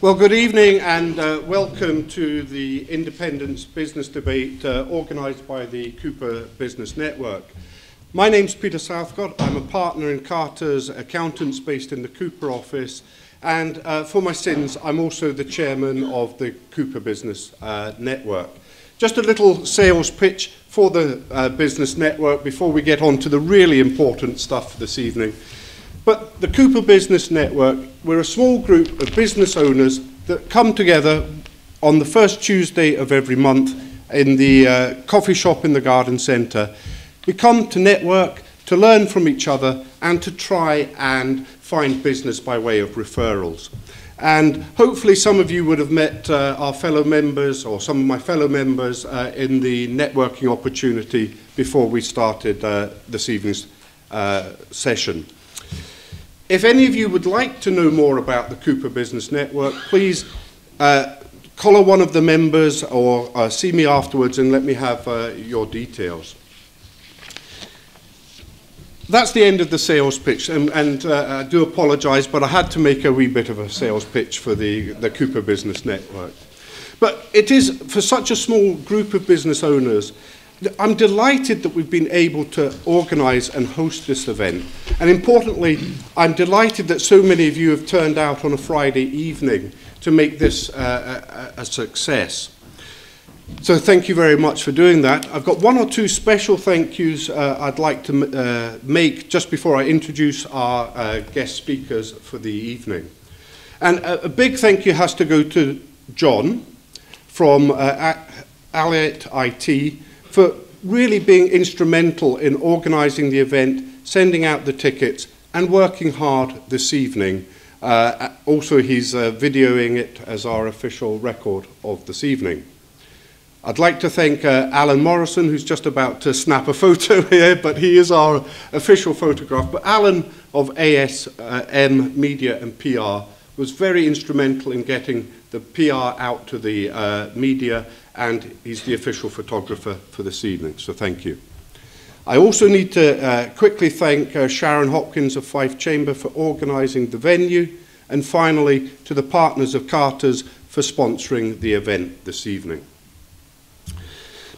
Well, good evening and uh, welcome to the Independence Business Debate uh, organised by the Cooper Business Network. My name's Peter Southcott. I'm a partner in Carter's Accountants based in the Cooper office. And uh, for my sins, I'm also the chairman of the Cooper Business uh, Network. Just a little sales pitch for the uh, Business Network before we get on to the really important stuff this evening. But the Cupar Business Network, we're a small group of business owners that come together on the first Tuesday of every month in the uh, coffee shop in the garden centre. We come to network, to learn from each other, and to try and find business by way of referrals. And hopefully some of you would have met uh, our fellow members or some of my fellow members uh, in the networking opportunity before we started uh, this evening's uh, session. If any of you would like to know more about the Cupar Business Network, please uh, one of the members or uh, see me afterwards and let me have uh, your details. That's the end of the sales pitch, and, and uh, I do apologise, but I had to make a wee bit of a sales pitch for the, the Cupar Business Network. But it is, for such a small group of business owners, I'm delighted that we've been able to organise and host this event. And importantly, I'm delighted that so many of you have turned out on a Friday evening to make this uh, a, a success. So thank you very much for doing that. I've got one or two special thank yous uh, I'd like to uh, make just before I introduce our uh, guest speakers for the evening. And a, a big thank you has to go to John from uh, Alliot IT, for really being instrumental in organising the event, sending out the tickets, and working hard this evening. Uh, also, he's uh, videoing it as our official record of this evening. I'd like to thank uh, Alan Morrison, who's just about to snap a photo here, but he is our official photograph. But Alan of ASM Media and PR was very instrumental in getting the PR out to the uh, media and he's the official photographer for this evening, so thank you. I also need to uh, quickly thank uh, Sharon Hopkins of Fife Chamber for organising the venue, and finally to the partners of Carter's for sponsoring the event this evening.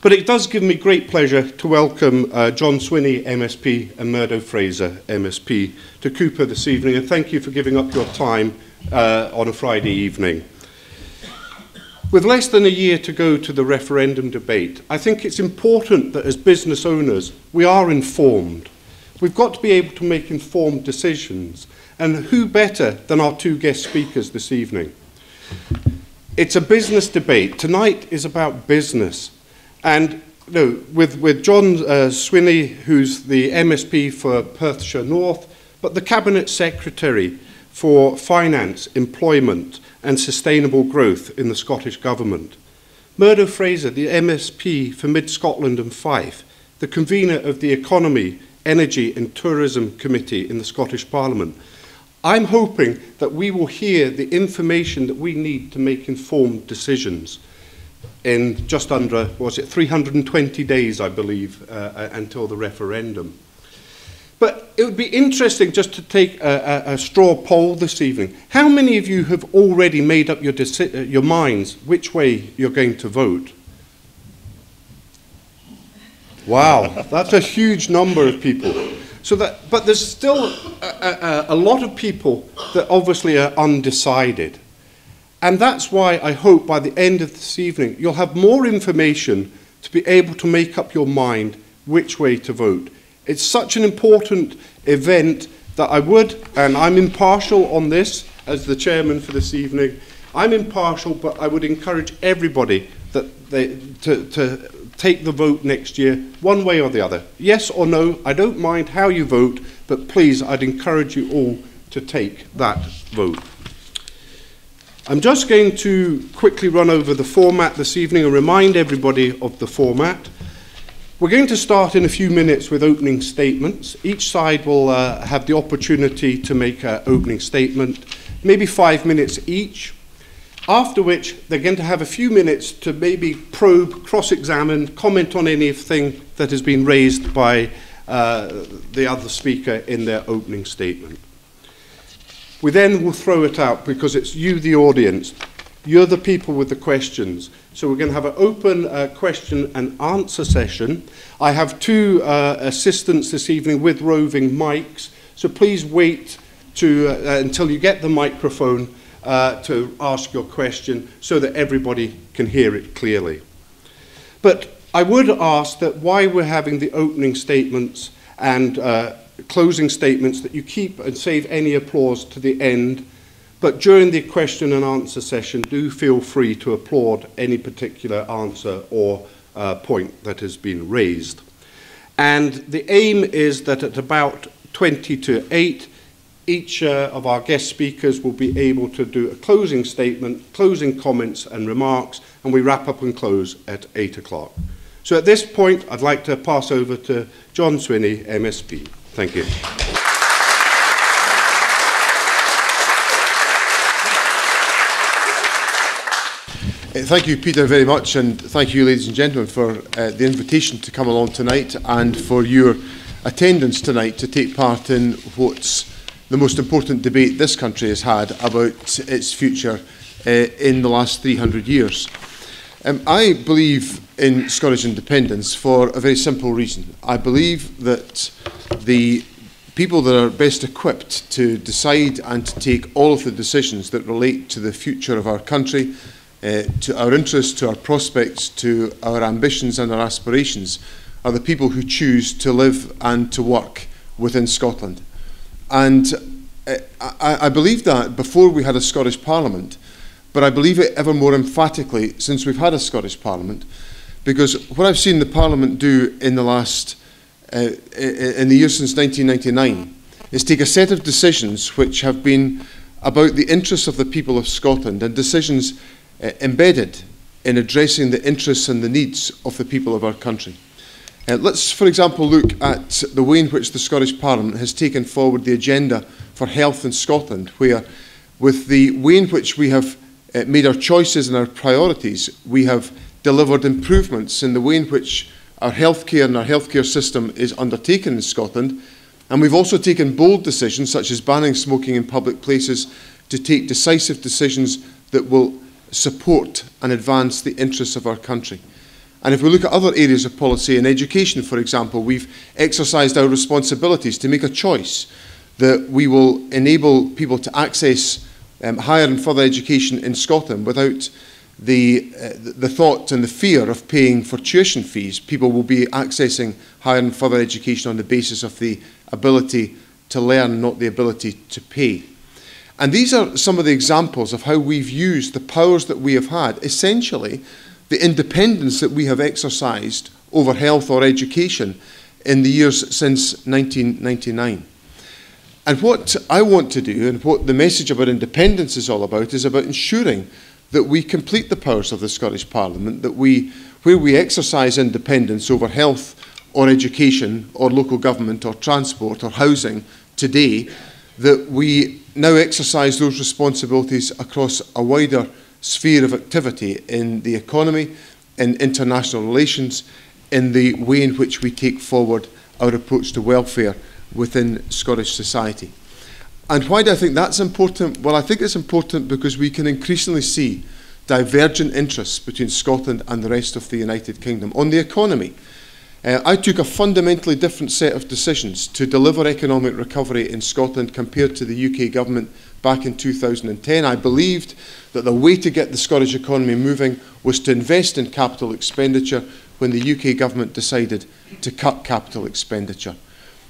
But it does give me great pleasure to welcome uh, John Swinney, MSP, and Murdo Fraser, MSP, to Cupar this evening, and thank you for giving up your time uh, on a Friday evening. With less than a year to go to the referendum debate, I think it's important that as business owners, we are informed. We've got to be able to make informed decisions. And who better than our two guest speakers this evening? It's a business debate. Tonight is about business. And you know, with, with John uh, Swinney, who's the MSP for Perthshire North, but the Cabinet Secretary, for Finance, Employment, and sustainable growth in the Scottish Government. Murdo Fraser, the MSP for Mid Scotland and Fife, the convener of the Economy, Energy and Tourism Committee in the Scottish Parliament. I'm hoping that we will hear the information that we need to make informed decisions in just under, was it 320 days, I believe, uh, until the referendum. But it would be interesting just to take a, a, a straw poll this evening. How many of you have already made up your, uh, your minds which way you're going to vote? Wow, that's a huge number of people. So that, but there's still a, a, a lot of people that obviously are undecided. And that's why I hope by the end of this evening you'll have more information to be able to make up your mind which way to vote. It's such an important event that I would, and I'm impartial on this as the chairman for this evening, I'm impartial, but I would encourage everybody that they, to, to take the vote next year, one way or the other. Yes or no, I don't mind how you vote, but please, I'd encourage you all to take that vote. I'm just going to quickly run over the format this evening and remind everybody of the format. We're going to start in a few minutes with opening statements. Each side will uh, have the opportunity to make an opening statement, maybe five minutes each, after which they're going to have a few minutes to maybe probe, cross-examine, comment on anything that has been raised by uh, the other speaker in their opening statement. We then will throw it out because it's you, the audience. You're the people with the questions. So we're going to have an open uh, question and answer session. I have two uh, assistants this evening with roving mics. So please wait to, uh, until you get the microphone uh, to ask your question so that everybody can hear it clearly. But I would ask that why we're having the opening statements and uh, closing statements that you keep and save any applause to the end. But during the question and answer session, do feel free to applaud any particular answer or uh, point that has been raised. And the aim is that at about 20 to 8, each uh, of our guest speakers will be able to do a closing statement, closing comments and remarks, and we wrap up and close at 8 o'clock. So at this point, I'd like to pass over to John Swinney, MSP. Thank you. Uh, thank you, Peter, very much, and thank you, ladies and gentlemen, for uh, the invitation to come along tonight and for your attendance tonight to take part in what's the most important debate this country has had about its future uh, in the last 300 years. Um, I believe in Scottish independence for a very simple reason. I believe that the people that are best equipped to decide and to take all of the decisions that relate to the future of our country, uh, to our interests, to our prospects, to our ambitions and our aspirations, are the people who choose to live and to work within Scotland. And uh, I, I believe that before we had a Scottish Parliament, but I believe it ever more emphatically since we've had a Scottish Parliament, because what I've seen the Parliament do in the last, uh, in the years since 1999, is take a set of decisions which have been about the interests of the people of Scotland and decisions uh, embedded in addressing the interests and the needs of the people of our country. Uh, let's, for example, look at the way in which the Scottish Parliament has taken forward the agenda for health in Scotland, where, with the way in which we have uh, made our choices and our priorities, we have delivered improvements in the way in which our healthcare and our healthcare system is undertaken in Scotland. And we've also taken bold decisions, such as banning smoking in public places, to take decisive decisions that will support and advance the interests of our country. And if we look at other areas of policy, in education, for example, we've exercised our responsibilities to make a choice that we will enable people to access um, higher and further education in Scotland without the, uh, the thought and the fear of paying for tuition fees. People will be accessing higher and further education on the basis of the ability to learn, not the ability to pay. And these are some of the examples of how we've used the powers that we have had, essentially the independence that we have exercised over health or education in the years since 1999. And what I want to do, and what the message about independence is all about, is about ensuring that we complete the powers of the Scottish Parliament, that we, where we exercise independence over health or education or local government or transport or housing today, that we now exercise those responsibilities across a wider sphere of activity in the economy, in international relations, in the way in which we take forward our approach to welfare within Scottish society. And why do I think that's important? Well, I think it's important because we can increasingly see divergent interests between Scotland and the rest of the United Kingdom on the economy. Uh, I took a fundamentally different set of decisions to deliver economic recovery in Scotland compared to the UK government back in 2010. I believed that the way to get the Scottish economy moving was to invest in capital expenditure when the UK government decided to cut capital expenditure.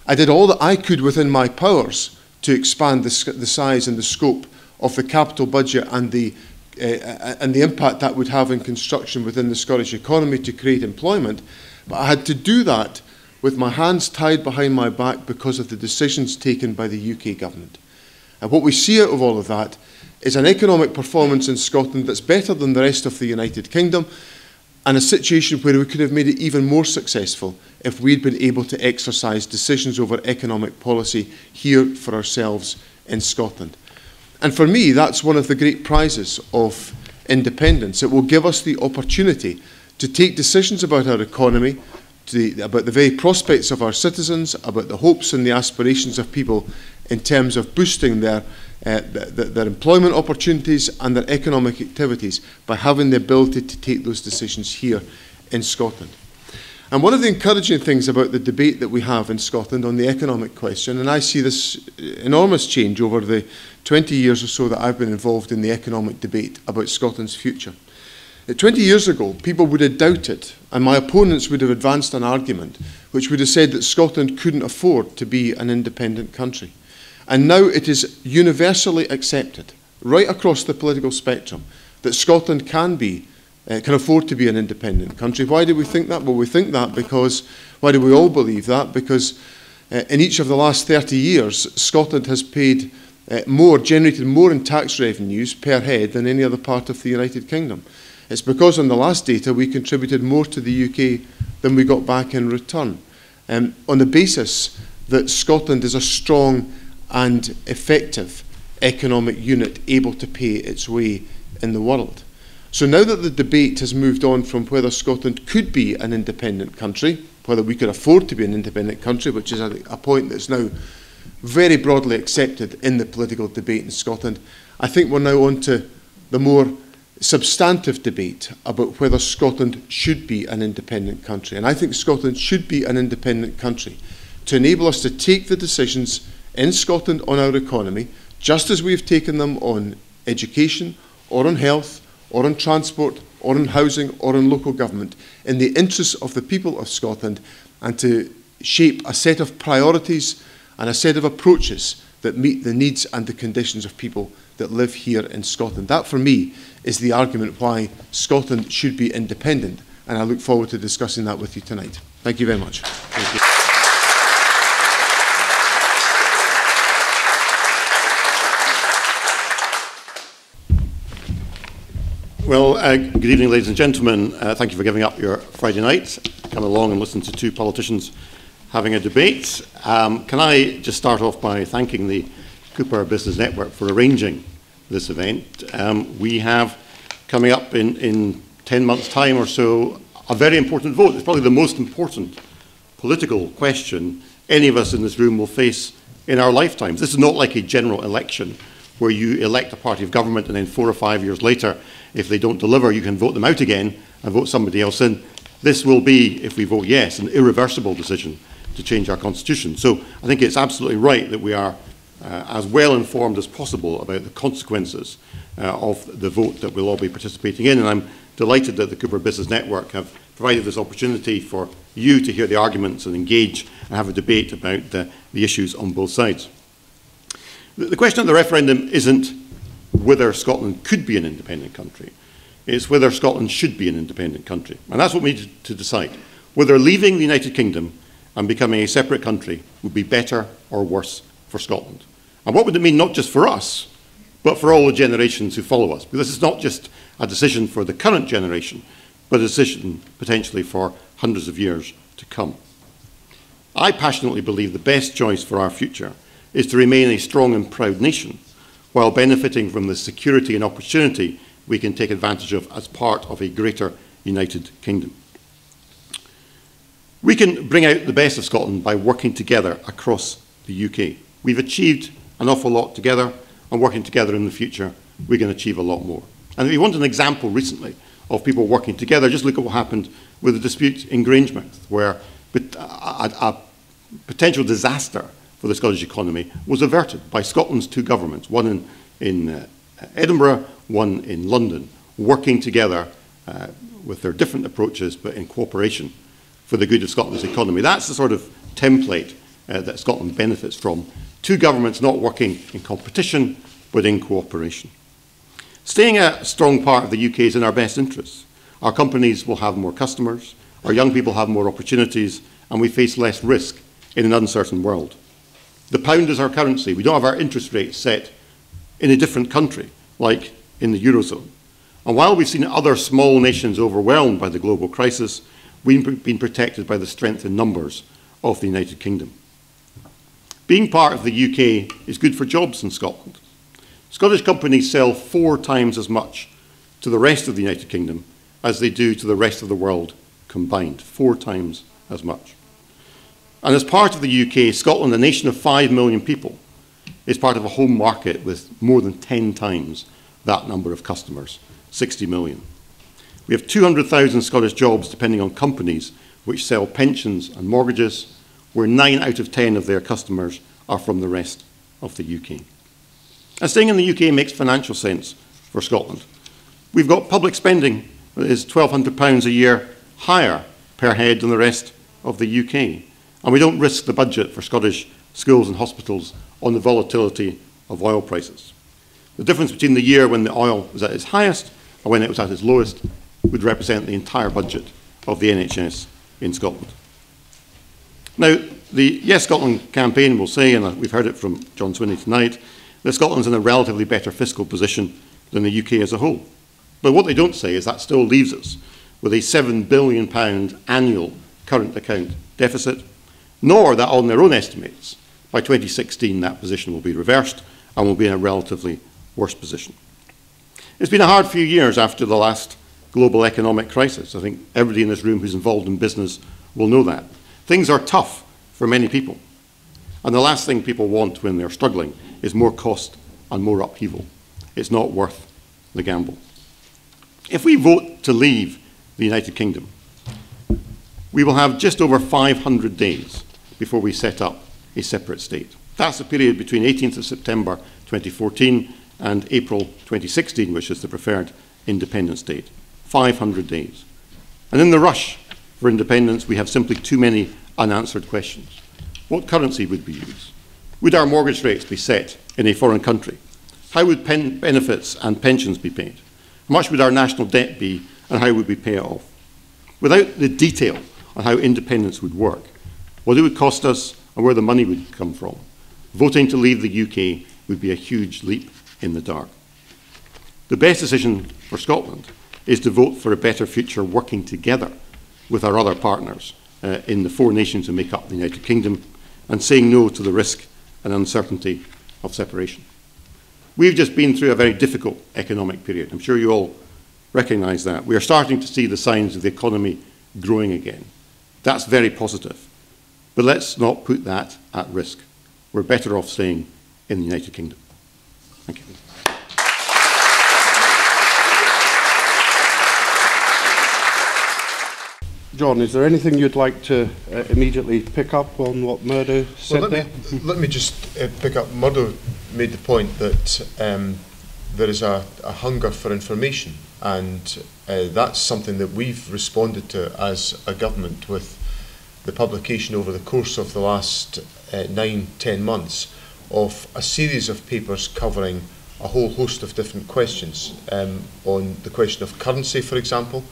I did all that I could within my powers to expand the, the size and the scope of the capital budget and the, uh, and the impact that would have in construction within the Scottish economy to create employment. But I had to do that with my hands tied behind my back because of the decisions taken by the UK government. And what we see out of all of that is an economic performance in Scotland that's better than the rest of the United Kingdom and a situation where we could have made it even more successful if we'd been able to exercise decisions over economic policy here for ourselves in Scotland. And for me, that's one of the great prizes of independence. It will give us the opportunity to take decisions about our economy, the, about the very prospects of our citizens, about the hopes and the aspirations of people in terms of boosting their uh, their employment opportunities and their economic activities by having the ability to take those decisions here in Scotland. And one of the encouraging things about the debate that we have in Scotland on the economic question, and I see this enormous change over the 20 years or so that I've been involved in the economic debate about Scotland's future. 20 years ago, people would have doubted, and my opponents would have advanced an argument which would have said that Scotland couldn't afford to be an independent country. And now it is universally accepted, right across the political spectrum, that Scotland can be uh, can afford to be an independent country. Why do we think that? Well, we think that because, why do we all believe that? Because uh, in each of the last 30 years, Scotland has paid uh, more, generated more in tax revenues per head than any other part of the United Kingdom. It's because on the last data we contributed more to the UK than we got back in return. Um, on the basis that Scotland is a strong and effective economic unit able to pay its way in the world. So now that the debate has moved on from whether Scotland could be an independent country, whether we could afford to be an independent country, which is a, a point that's now very broadly accepted in the political debate in Scotland, I think we're now on to the more substantive debate about whether Scotland should be an independent country. And I think Scotland should be an independent country to enable us to take the decisions in Scotland on our economy, just as we've taken them on education or on health or on transport or on housing or on local government in the interests of the people of Scotland and to shape a set of priorities and a set of approaches that meet the needs and the conditions of people that live here in Scotland. That, for me, is the argument why Scotland should be independent, and I look forward to discussing that with you tonight. Thank you very much. Well, uh, good evening, ladies and gentlemen. Uh, thank you for giving up your Friday night. Come along and listen to two politicians having a debate. Um, can I just start off by thanking the Cupar Business Network for arranging this event? Um, we have coming up in, in 10 months' time or so a very important vote. It's probably the most important political question any of us in this room will face in our lifetimes. This is not like a general election where you elect a party of government and then four or five years later if they don't deliver, you can vote them out again and vote somebody else in. This will be, if we vote yes, an irreversible decision to change our constitution. So I think it's absolutely right that we are uh, as well informed as possible about the consequences uh, of the vote that we'll all be participating in. And I'm delighted that the Cupar Business Network have provided this opportunity for you to hear the arguments and engage and have a debate about the, the issues on both sides. The, the question of the referendum isn't whether Scotland could be an independent country. It's whether Scotland should be an independent country. And that's what we need to decide. Whether leaving the United Kingdom and becoming a separate country would be better or worse for Scotland. And what would it mean not just for us, but for all the generations who follow us? Because this is not just a decision for the current generation, but a decision potentially for hundreds of years to come. I passionately believe the best choice for our future is to remain a strong and proud nation while benefiting from the security and opportunity we can take advantage of as part of a greater United Kingdom. We can bring out the best of Scotland by working together across the UK. We've achieved an awful lot together, and working together in the future, we can achieve a lot more. And if you want an example recently of people working together, just look at what happened with the dispute in Grangemouth, where a, a, a potential disaster for the Scottish economy was averted by Scotland's two governments, one in, in uh, Edinburgh, one in London, working together uh, with their different approaches but in cooperation for the good of Scotland's economy. That's the sort of template uh, that Scotland benefits from. Two governments not working in competition but in cooperation. Staying a strong part of the UK is in our best interests. Our companies will have more customers, our young people have more opportunities, and we face less risk in an uncertain world. The pound is our currency. We don't have our interest rates set in a different country, like in the Eurozone. And while we've seen other small nations overwhelmed by the global crisis, we've been protected by the strength in numbers of the United Kingdom. Being part of the UK is good for jobs in Scotland. Scottish companies sell four times as much to the rest of the United Kingdom as they do to the rest of the world combined. Four times as much. And as part of the UK, Scotland, a nation of 5 million people, is part of a home market with more than 10 times that number of customers, 60 million. We have 200,000 Scottish jobs depending on companies which sell pensions and mortgages, where 9 out of 10 of their customers are from the rest of the UK. And staying in the UK makes financial sense for Scotland. We've got public spending that is £1,200 a year higher per head than the rest of the UK. And we don't risk the budget for Scottish schools and hospitals on the volatility of oil prices. The difference between the year when the oil was at its highest and when it was at its lowest would represent the entire budget of the NHS in Scotland. Now, the Yes Scotland campaign will say, and uh, we've heard it from John Swinney tonight, that Scotland's in a relatively better fiscal position than the UK as a whole. But what they don't say is that still leaves us with a £7 billion annual current account deficit, nor that on their own estimates, by 2016 that position will be reversed and will be in a relatively worse position. It's been a hard few years after the last global economic crisis. I think everybody in this room who's involved in business will know that. Things are tough for many people. And the last thing people want when they're struggling is more cost and more upheaval. It's not worth the gamble. If we vote to leave the United Kingdom, we will have just over 500 days before we set up a separate state. That's the period between 18th of September 2014 and April 2016, which is the preferred independence date. 500 days. And in the rush for independence, we have simply too many unanswered questions. What currency would we use? Would our mortgage rates be set in a foreign country? How would benefits and pensions be paid? How much would our national debt be and how would we pay it off? Without the detail on how independence would work, what it would cost us and where the money would come from, voting to leave the UK would be a huge leap in the dark. The best decision for Scotland is to vote for a better future working together with our other partners uh, in the four nations who make up the United Kingdom and saying no to the risk and uncertainty of separation. We've just been through a very difficult economic period. I'm sure you all recognise that. We are starting to see the signs of the economy growing again. That's very positive. But let's not put that at risk. We're better off staying in the United Kingdom. Thank you. John, is there anything you'd like to uh, immediately pick up on what Murdo said well, let there? Me, let me just uh, pick up. Murdo made the point that um, there is a, a, hunger for information, and uh, that's something that we've responded to as a government with the publication over the course of the last uh, nine, ten months of a series of papers covering a whole host of different questions um, on the question of currency, for example,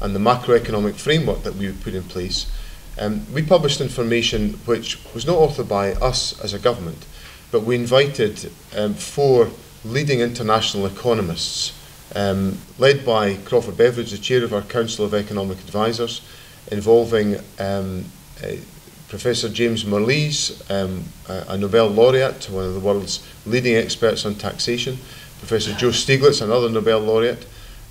and the macroeconomic framework that we would put in place. Um, we published information which was not authored by us as a government, but we invited um, four leading international economists, um, led by Crawford Beveridge, the chair of our Council of Economic Advisors, involving um, uh, Professor James Mirrlees, um, a, Nobel laureate, one of the world's leading experts on taxation, Professor Joe Stiglitz, another Nobel laureate,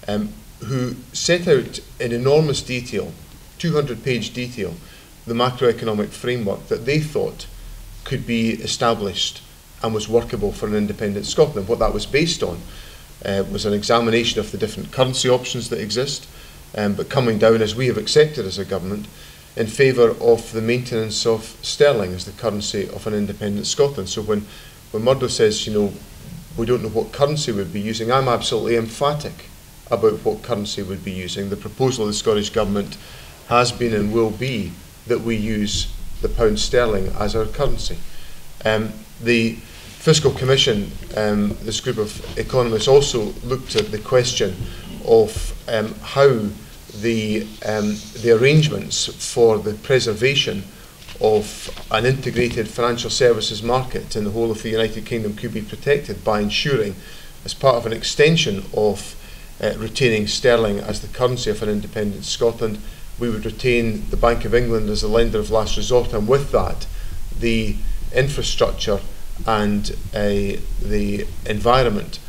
um, who set out in enormous detail, 200 page detail, the macroeconomic framework that they thought could be established and was workable for an independent Scotland. What that was based on uh, was an examination of the different currency options that exist, um, but coming down, as we have accepted as a government, in favour of the maintenance of sterling as the currency of an independent Scotland. So when, when Murdo says, you know, we don't know what currency we'd be using, I'm absolutely emphatic about what currency we'd be using. The proposal of the Scottish Government has been and will be that we use the pound sterling as our currency. Um, the Fiscal Commission, um, this group of economists also looked at the question of um, how the, um, the arrangements for the preservation of an integrated financial services market in the whole of the United Kingdom could be protected by ensuring, as part of an extension of uh, retaining sterling as the currency of an independent Scotland, we would retain the Bank of England as the lender of last resort, and with that, the infrastructure and uh, the environment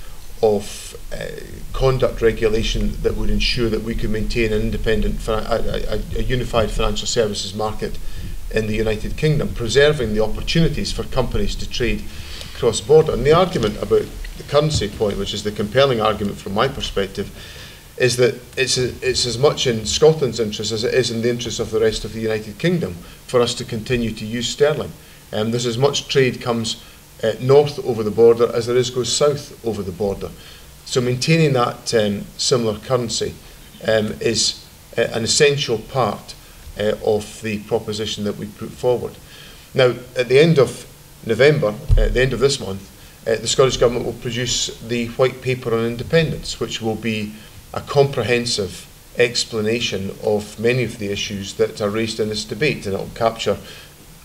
of uh, conduct regulation that would ensure that we could maintain an independent, a, a, a unified financial services market in the United Kingdom, preserving the opportunities for companies to trade cross-border. And the argument about the currency point, which is the compelling argument from my perspective, is that it's, a, it's as much in Scotland's interest as it is in the interest of the rest of the United Kingdom for us to continue to use sterling. Um, there's as much trade comes uh, north over the border as there is goes south over the border. So maintaining that um, similar currency um, is uh, an essential part uh, of the proposition that we put forward. Now, at the end of November, uh, at the end of this month, uh, the Scottish Government will produce the White Paper on Independence, which will be a comprehensive explanation of many of the issues that are raised in this debate, and it will capture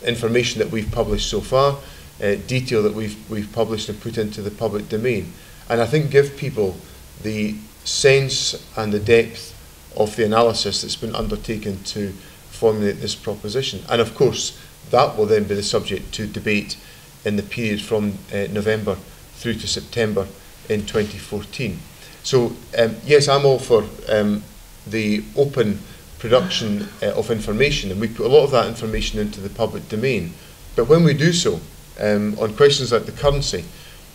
information that we've published so far, uh, detail that we've, we've published and put into the public domain, and I think give people the sense and the depth of the analysis that's been undertaken to formulate this proposition. And of course, that will then be the subject to debate in the period from uh, November through to September in 2014. So, um, yes, I'm all for um, the open production uh, of information, and we put a lot of that information into the public domain. But when we do so, um, on questions like the currency,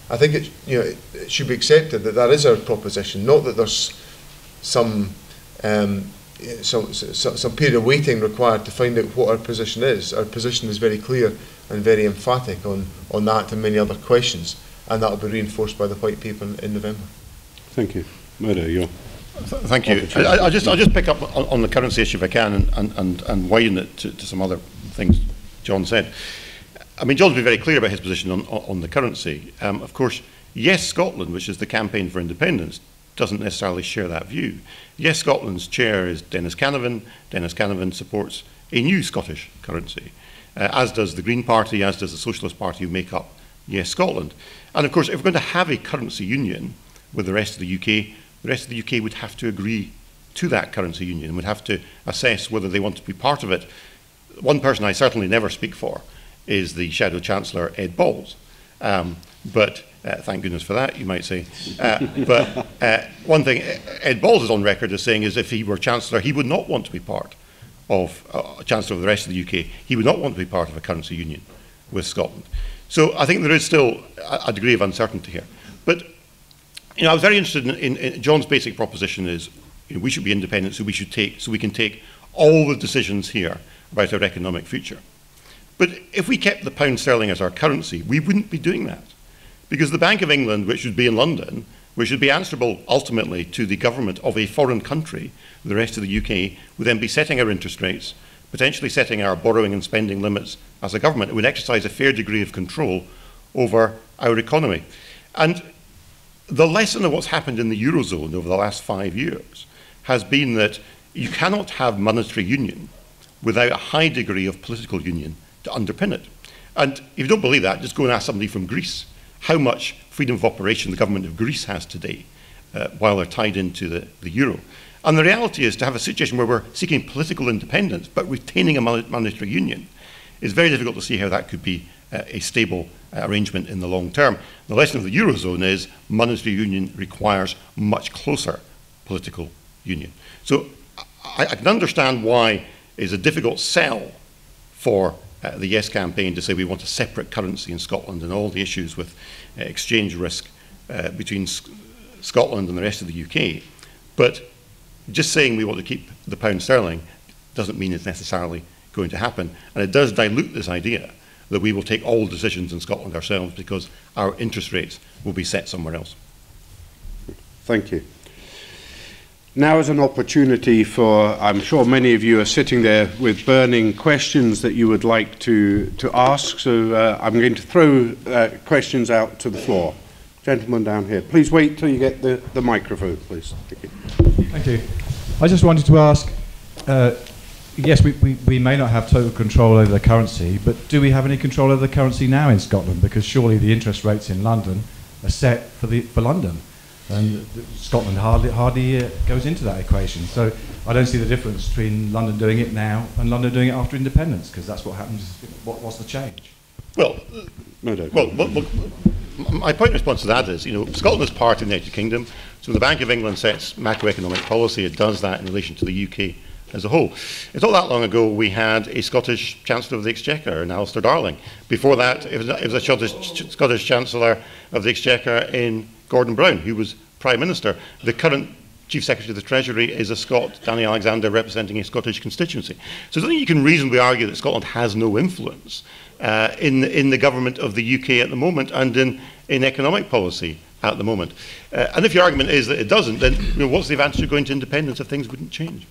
I think it, you know, it should be accepted that that is our proposition, not that there's some um, some, some, some period of waiting required to find out what our position is. Our position is very clear and very emphatic on, on that and many other questions, and that will be reinforced by the white paper in, in November. Thank you. Murdo, you're... Thank you. I, I'll, just, I'll just pick up on, on the currency issue if I can and, and, and widen it to, to some other things John said. I mean, John's been very clear about his position on, on the currency. Um, of course, Yes Scotland, which is the campaign for independence, doesn't necessarily share that view. Yes, Scotland's chair is Dennis Canavan. Dennis Canavan supports a new Scottish currency, uh, as does the Green Party, as does the Socialist Party who make up Yes Scotland. And of course, if we're going to have a currency union with the rest of the UK, the rest of the UK would have to agree to that currency union would have to assess whether they want to be part of it. One person I certainly never speak for is the Shadow Chancellor, Ed Balls. Um, but uh, thank goodness for that, you might say. Uh, but uh, one thing Ed Balls is on record as saying is if he were Chancellor, he would not want to be part of, uh, Chancellor of the rest of the UK, he would not want to be part of a currency union with Scotland. So I think there is still a, a degree of uncertainty here. But you know, I was very interested in, in, in John's basic proposition is you know, we should be independent so we should take so we can take all the decisions here about our economic future. But if we kept the pound sterling as our currency, we wouldn't be doing that. Because the Bank of England, which should be in London, which should be answerable ultimately to the government of a foreign country, the rest of the UK, would then be setting our interest rates, potentially setting our borrowing and spending limits as a government. It would exercise a fair degree of control over our economy. And the lesson of what's happened in the Eurozone over the last five years has been that you cannot have monetary union without a high degree of political union to underpin it. And if you don't believe that, just go and ask somebody from Greece how much freedom of operation the government of Greece has today uh, while they're tied into the, the euro. And the reality is to have a situation where we're seeking political independence but retaining a monetary union is very difficult to see how that could be uh, a stable uh, arrangement in the long term. The lesson of the Eurozone is monetary union requires much closer political union. So I, I can understand why it's a difficult sell for uh, the Yes campaign to say we want a separate currency in Scotland and all the issues with uh, exchange risk uh, between Sc Scotland and the rest of the UK. But just saying we want to keep the pound sterling doesn't mean it's necessarily going to happen. And it does dilute this idea that we will take all decisions in Scotland ourselves because our interest rates will be set somewhere else. Thank you. Now is an opportunity for, I'm sure many of you are sitting there with burning questions that you would like to, to ask, so uh, I'm going to throw uh, questions out to the floor. Gentleman down here, please wait till you get the, the microphone, please. Thank you. Thank you. I just wanted to ask, uh, yes, we, we, we may not have total control over the currency, but do we have any control over the currency now in Scotland? Because surely the interest rates in London are set for, the, for London and Scotland hardly hardly uh, goes into that equation. So I don't see the difference between London doing it now and London doing it after independence, because that's what happens. What, what's the change? Well, no, no. Well, well, well, my point in response to that is, you know, Scotland is part of the United Kingdom, so the Bank of England sets macroeconomic policy. It does that in relation to the UK as a whole. It's not that long ago we had a Scottish Chancellor of the Exchequer in Alistair Darling. Before that, it was, it was a Scottish, Scottish Chancellor of the Exchequer in Gordon Brown, who was Prime Minister. The current Chief Secretary of the Treasury is a Scot, Danny Alexander, representing a Scottish constituency. So I think you can reasonably argue that Scotland has no influence uh, in, in the government of the UK at the moment and in, in economic policy at the moment. Uh, and if your argument is that it doesn't, then you know, what's the advantage of going to independence if things wouldn't change?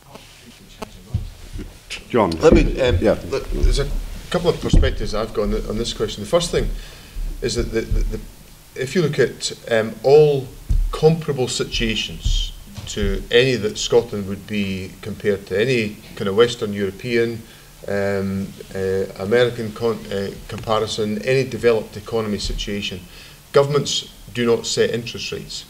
John. Let me, um, Yeah. look, there's a couple of perspectives I've got on, the, on this question. The first thing is that the, the, the, if you look at um, all comparable situations to any that Scotland would be compared to, any kind of Western European, um, uh, American uh, comparison, any developed economy situation, governments do not set interest rates.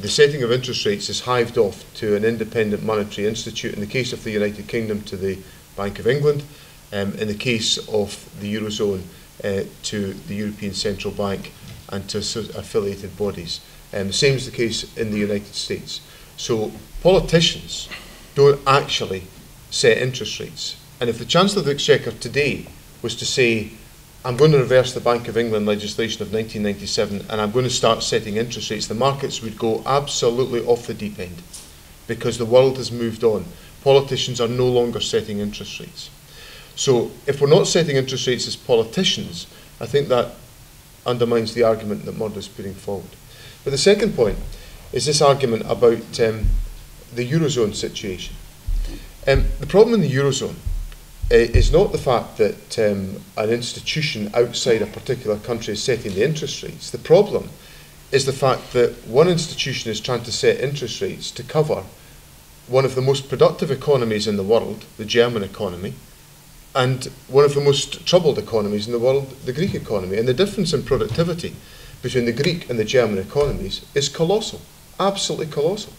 The setting of interest rates is hived off to an independent monetary institute, in the case of the United Kingdom to the Bank of England, um, in the case of the Eurozone uh, to the European Central Bank and to affiliated bodies. Um, the same is the case in the United States. So politicians don't actually set interest rates. And if the Chancellor of the Exchequer today was to say, I'm going to reverse the Bank of England legislation of 1997 and I'm going to start setting interest rates, the markets would go absolutely off the deep end because the world has moved on. Politicians are no longer setting interest rates. So if we're not setting interest rates as politicians, I think that undermines the argument that Murdo is putting forward. But the second point is this argument about um, the Eurozone situation. Um, the problem in the Eurozone is not the fact that um, an institution outside a particular country is setting the interest rates. The problem is the fact that one institution is trying to set interest rates to cover one of the most productive economies in the world, the German economy, and one of the most troubled economies in the world, the Greek economy. And the difference in productivity between the Greek and the German economies is colossal, absolutely colossal.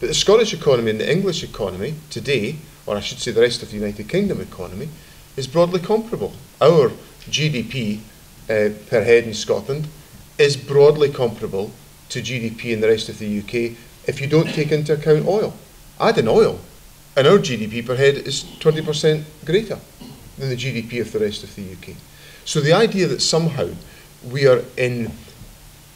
But the Scottish economy and the English economy today, or I should say the rest of the United Kingdom economy, is broadly comparable. Our GDP uh, per head in Scotland is broadly comparable to GDP in the rest of the UK if you don't take into account oil. Add in oil, and our GDP per head is 20% greater than the GDP of the rest of the UK. So the idea that somehow we are in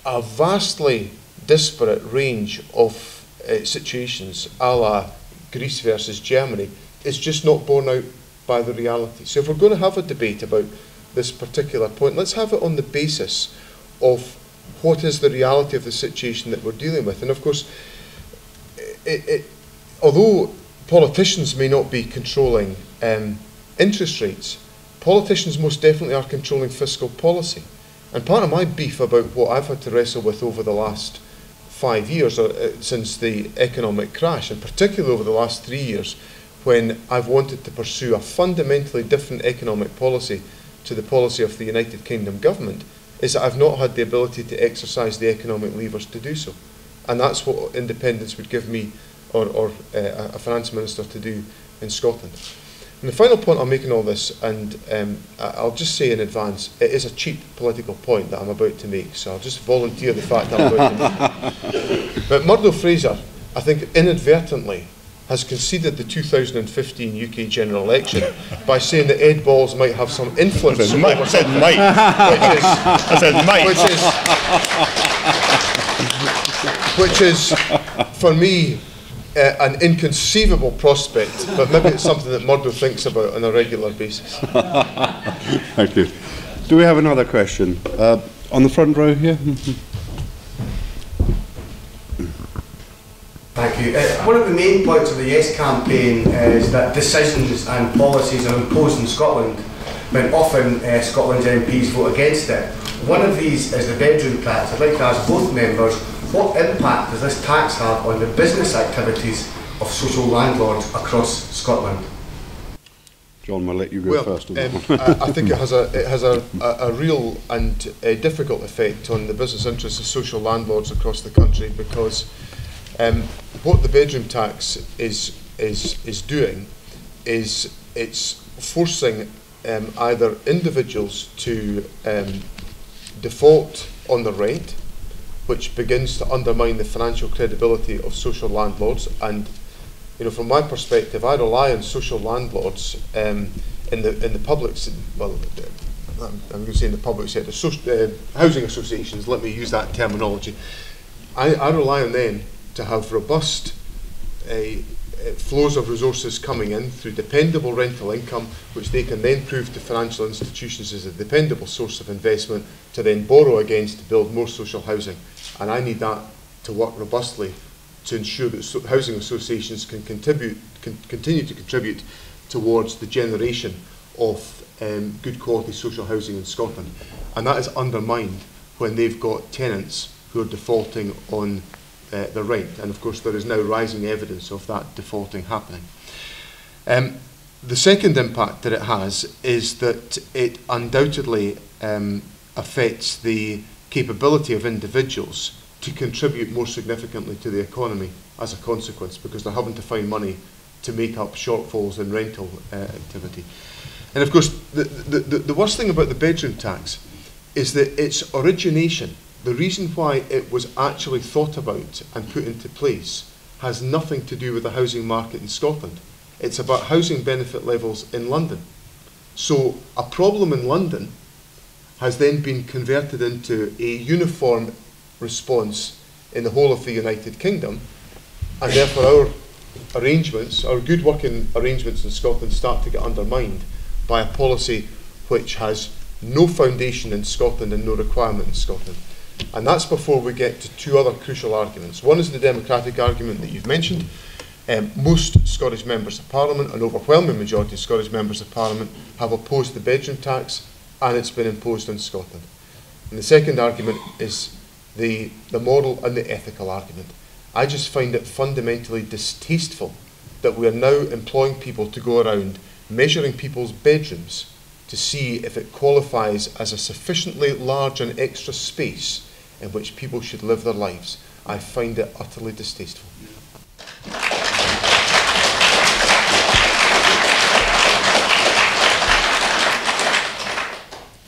a vastly disparate range of uh, situations, a la Greece versus Germany, is just not borne out by the reality. So if we're going to have a debate about this particular point, let's have it on the basis of what is the reality of the situation that we're dealing with. And of course, it, it, although politicians may not be controlling um, interest rates, politicians most definitely are controlling fiscal policy. And part of my beef about what I've had to wrestle with over the last five years, or uh, since the economic crash, and particularly over the last three years, when I've wanted to pursue a fundamentally different economic policy to the policy of the United Kingdom government, is that I've not had the ability to exercise the economic levers to do so. And that's what independence would give me, or, or uh, a finance minister, to do in Scotland. And the final point I'll make in all this, and um, I- I'll just say in advance, it is a cheap political point that I'm about to make, so I'll just volunteer the fact that I'm about to make. But Murdo Fraser, I think inadvertently, has conceded the 2015 UK general election by saying that Ed Balls might have some influence over I said might. which is I said might. which is, which is for me uh, an inconceivable prospect, but maybe it's something that Murdo thinks about on a regular basis. Thank you. Do we have another question? Uh, on the front row here? Thank you. Uh, one of the main points of the Yes campaign is that decisions and policies are imposed in Scotland, but often uh, Scotland's MPs vote against it. One of these is the bedroom tax. I'd like to ask both members, what impact does this tax have on the business activities of social landlords across Scotland? John, I'll let you go Well, first. on um. I, I think it has a it has a, a, a real and a difficult effect on the business interests of social landlords across the country because um, what the bedroom tax is is is doing is it's forcing um, either individuals to um, default on the rent, which begins to undermine the financial credibility of social landlords and you know, from my perspective, I rely on social landlords um, in the in the public, well, I'm, I'm going to say in the public sector, social, uh, housing associations. Let me use that terminology. I, I rely on them to have robust uh, flows of resources coming in through dependable rental income, which they can then prove to financial institutions as a dependable source of investment to then borrow against to build more social housing. And I need that to work robustly to ensure that so housing associations can contribute, can continue to contribute towards the generation of um, good quality social housing in Scotland. And that is undermined when they've got tenants who are defaulting on uh, the rent. And of course, there is now rising evidence of that defaulting happening. Um, the second impact that it has is that it undoubtedly um, affects the capability of individuals to contribute more significantly to the economy as a consequence because they're having to find money to make up shortfalls in rental uh, activity. And of course, the, the, the, the worst thing about the bedroom tax is that its origination the reason why it was actually thought about and put into place has nothing to do with the housing market in Scotland. It's about housing benefit levels in London. So a problem in London has then been converted into a uniform response in the whole of the United Kingdom, and therefore our arrangements, our good working arrangements in Scotland start to get undermined by a policy which has no foundation in Scotland and no requirement in Scotland. And that's before we get to two other crucial arguments. One is the democratic argument that you've mentioned. Um, most Scottish members of Parliament, an overwhelming majority of Scottish members of Parliament, have opposed the bedroom tax and it's been imposed on Scotland. And the second argument is the, the moral and the ethical argument. I just find it fundamentally distasteful that we are now employing people to go around measuring people's bedrooms to see if it qualifies as a sufficiently large and extra space in which people should live their lives. I find it utterly distasteful.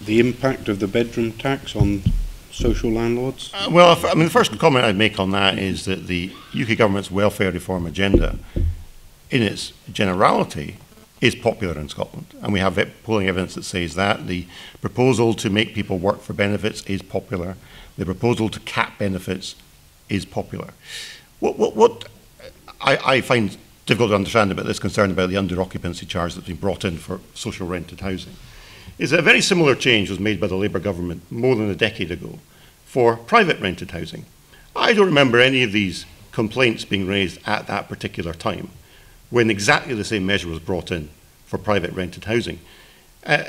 The impact of the bedroom tax on social landlords? Uh, well, I mean, the first comment I'd make on that is that the UK government's welfare reform agenda, in its generality, is popular in Scotland. And we have polling evidence that says that. The proposal to make people work for benefits is popular. The proposal to cap benefits is popular. What, what, what I, I find difficult to understand about this concern about the under occupancy charge that's been brought in for social rented housing is that a very similar change was made by the Labour government more than a decade ago for private rented housing. I don't remember any of these complaints being raised at that particular time when exactly the same measure was brought in for private rented housing. Uh,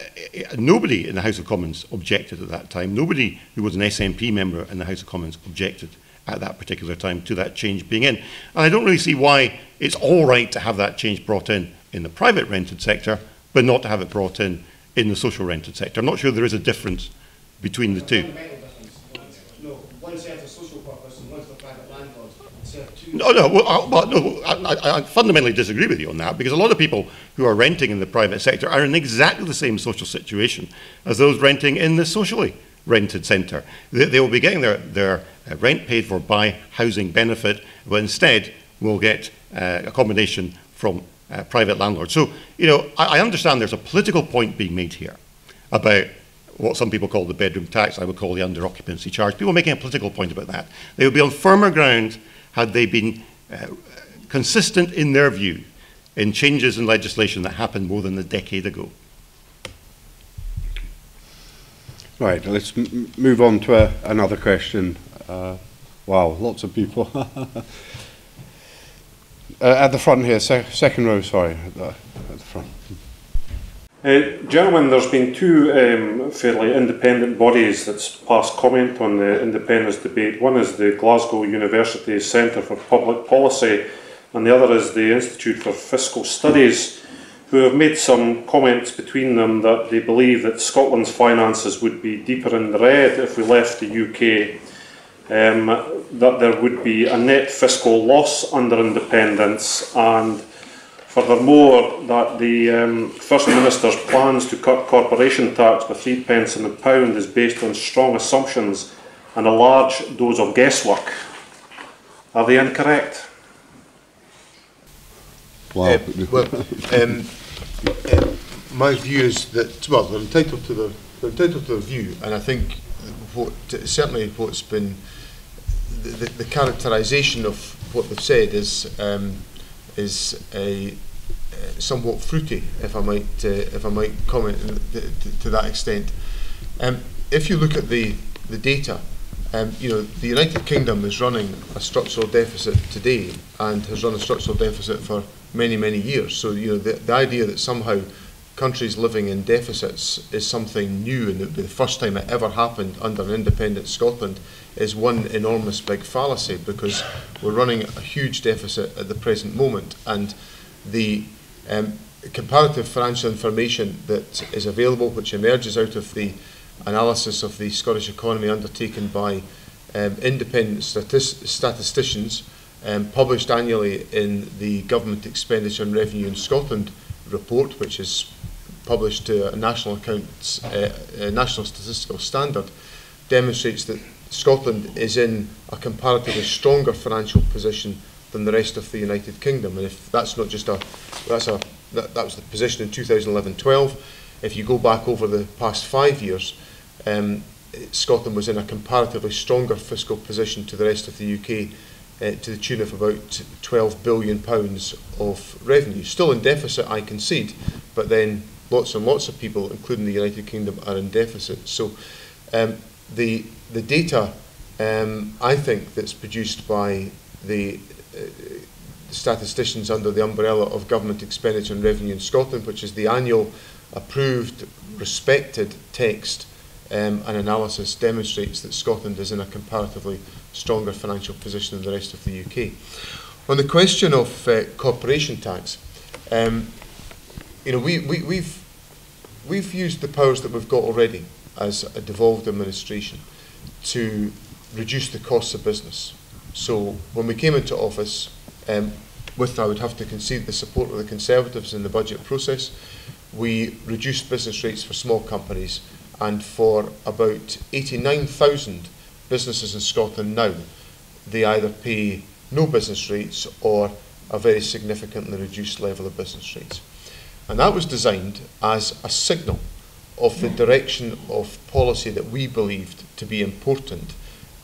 nobody in the House of Commons objected at that time. Nobody who was an SNP member in the House of Commons objected at that particular time to that change being in. And I don't really see why it's all right to have that change brought in in the private rented sector, but not to have it brought in in the social rented sector. I'm not sure there is a difference between the two. No, one social and private. No, no, well, I, no I, I, fundamentally disagree with you on that because a lot of people who are renting in the private sector are in exactly the same social situation as those renting in the socially rented centre. They, they, will be getting their, their uh, rent paid for by housing benefit, but instead will get uh, accommodation from uh, private landlords. So, you know, I, I understand there's a political point being made here about what some people call the bedroom tax, I would call the under occupancy charge. People are making a political point about that. They would be on firmer ground had they been uh, consistent in their view in changes in legislation that happened more than a decade ago. Right, let's move on to a, another question. Uh, wow, lots of people. uh, at the front here, se second row, sorry, at the, at the front. Uh, gentlemen, there's been two um, fairly independent bodies that's passed comment on the independence debate. One is the Glasgow University Centre for Public Policy, and the other is the Institute for Fiscal Studies, who have made some comments between them that they believe that Scotland's finances would be deeper in the red if we left the UK, um, that there would be a net fiscal loss under independence, and Furthermore, that the um, First Minister's plans to cut corporation tax by three pence in the pound is based on strong assumptions and a large dose of guesswork. Are they incorrect? Wow. Uh, well, um, uh, my view is that well, they're entitled to their they're entitled to their view, and I think what certainly what's been the, the, characterisation of what they've said is um, is a uh, somewhat fruity, if I might uh, if I might comment to, to, to that extent. Um, if you look at the the data, um, you know the United Kingdom is running a structural deficit today and has run a structural deficit for many many years. So you know the, the idea that somehow countries living in deficits is something new and it would be the first time it ever happened under an independent Scotland is one enormous big fallacy because we're running a huge deficit at the present moment and the um, comparative financial information that is available which emerges out of the analysis of the Scottish economy undertaken by um, independent statist statisticians um, published annually in the Government Expenditure and Revenue in Scotland report, which is published to a national accounts, uh, a national statistical standard, demonstrates that Scotland is in a comparatively stronger financial position than the rest of the United Kingdom. And if that's not just a, that's a, that, that was the position in 2011-12. If you go back over the past five years, um, Scotland was in a comparatively stronger fiscal position to the rest of the UK uh, to the tune of about 12 billion pounds of revenue. Still in deficit, I concede, but then lots and lots of people, including the United Kingdom, are in deficit. So um, the, the data, um, I think, that's produced by the uh, statisticians under the umbrella of Government Expenditure and Revenue in Scotland, which is the annual approved, respected text um, and analysis, demonstrates that Scotland is in a comparatively stronger financial position than the rest of the UK. On the question of uh, corporation tax, um, you know, we, we, we've, we've used the powers that we've got already as a devolved administration to reduce the costs of business. So when we came into office, um, with I would have to concede the support of the Conservatives in the budget process, we reduced business rates for small companies and for about 89,000 businesses in Scotland now, they either pay no business rates or a very significantly reduced level of business rates. And that was designed as a signal of the direction of policy that we believed to be important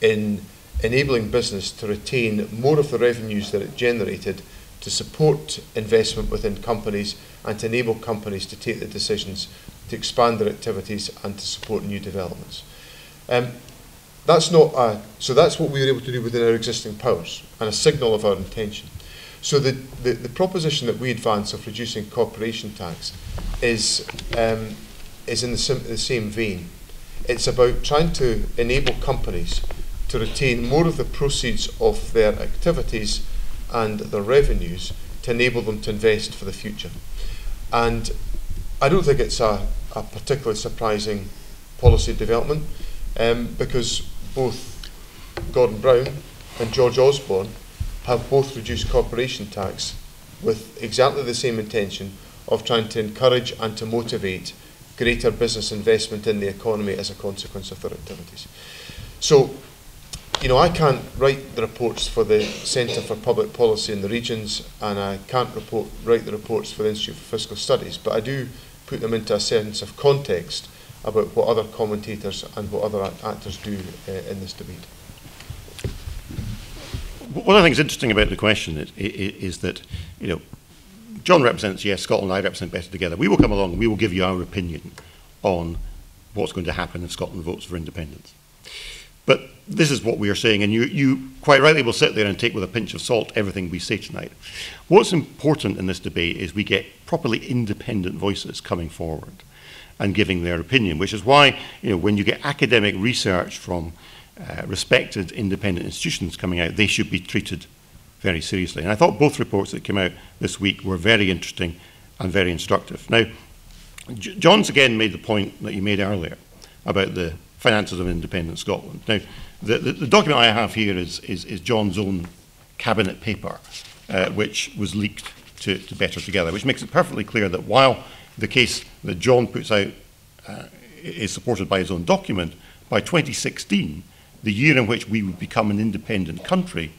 in enabling business to retain more of the revenues that it generated to support investment within companies and to enable companies to take the decisions to expand their activities and to support new developments. Um, that's not a, so that's what we were able to do within our existing powers and a signal of our intention. So the, the, the proposition that we advance of reducing corporation tax is, um, is in the, sim, the same vein. It's about trying to enable companies to retain more of the proceeds of their activities and their revenues to enable them to invest for the future. And I don't think it's a, a particularly surprising policy development um, because both Gordon Brown and George Osborne have both reduced corporation tax with exactly the same intention of trying to encourage and to motivate greater business investment in the economy as a consequence of their activities. So, you know, I can't write the reports for the Centre for Public Policy in the regions, and I can't report, write the reports for the Institute for Fiscal Studies, but I do put them into a sense of context about what other commentators and what other actors do uh, in this debate. What I think is interesting about the question is, is that, you know, John represents yes, Scotland, and I represent Better Together. We will come along and we will give you our opinion on what's going to happen if Scotland votes for independence. But this is what we are saying, and you, you quite rightly will sit there and take with a pinch of salt everything we say tonight. What's important in this debate is we get properly independent voices coming forward and giving their opinion, which is why you know, when you get academic research from uh, respected independent institutions coming out, they should be treated very seriously. And I thought both reports that came out this week were very interesting and very instructive. Now, J John's again made the point that you made earlier about the finances of independent Scotland. Now, the, the, the document I have here is, is, is John's own cabinet paper, uh, which was leaked to, to Better Together, which makes it perfectly clear that while the case that John puts out uh, is supported by his own document, by 2016, the year in which we would become an independent country,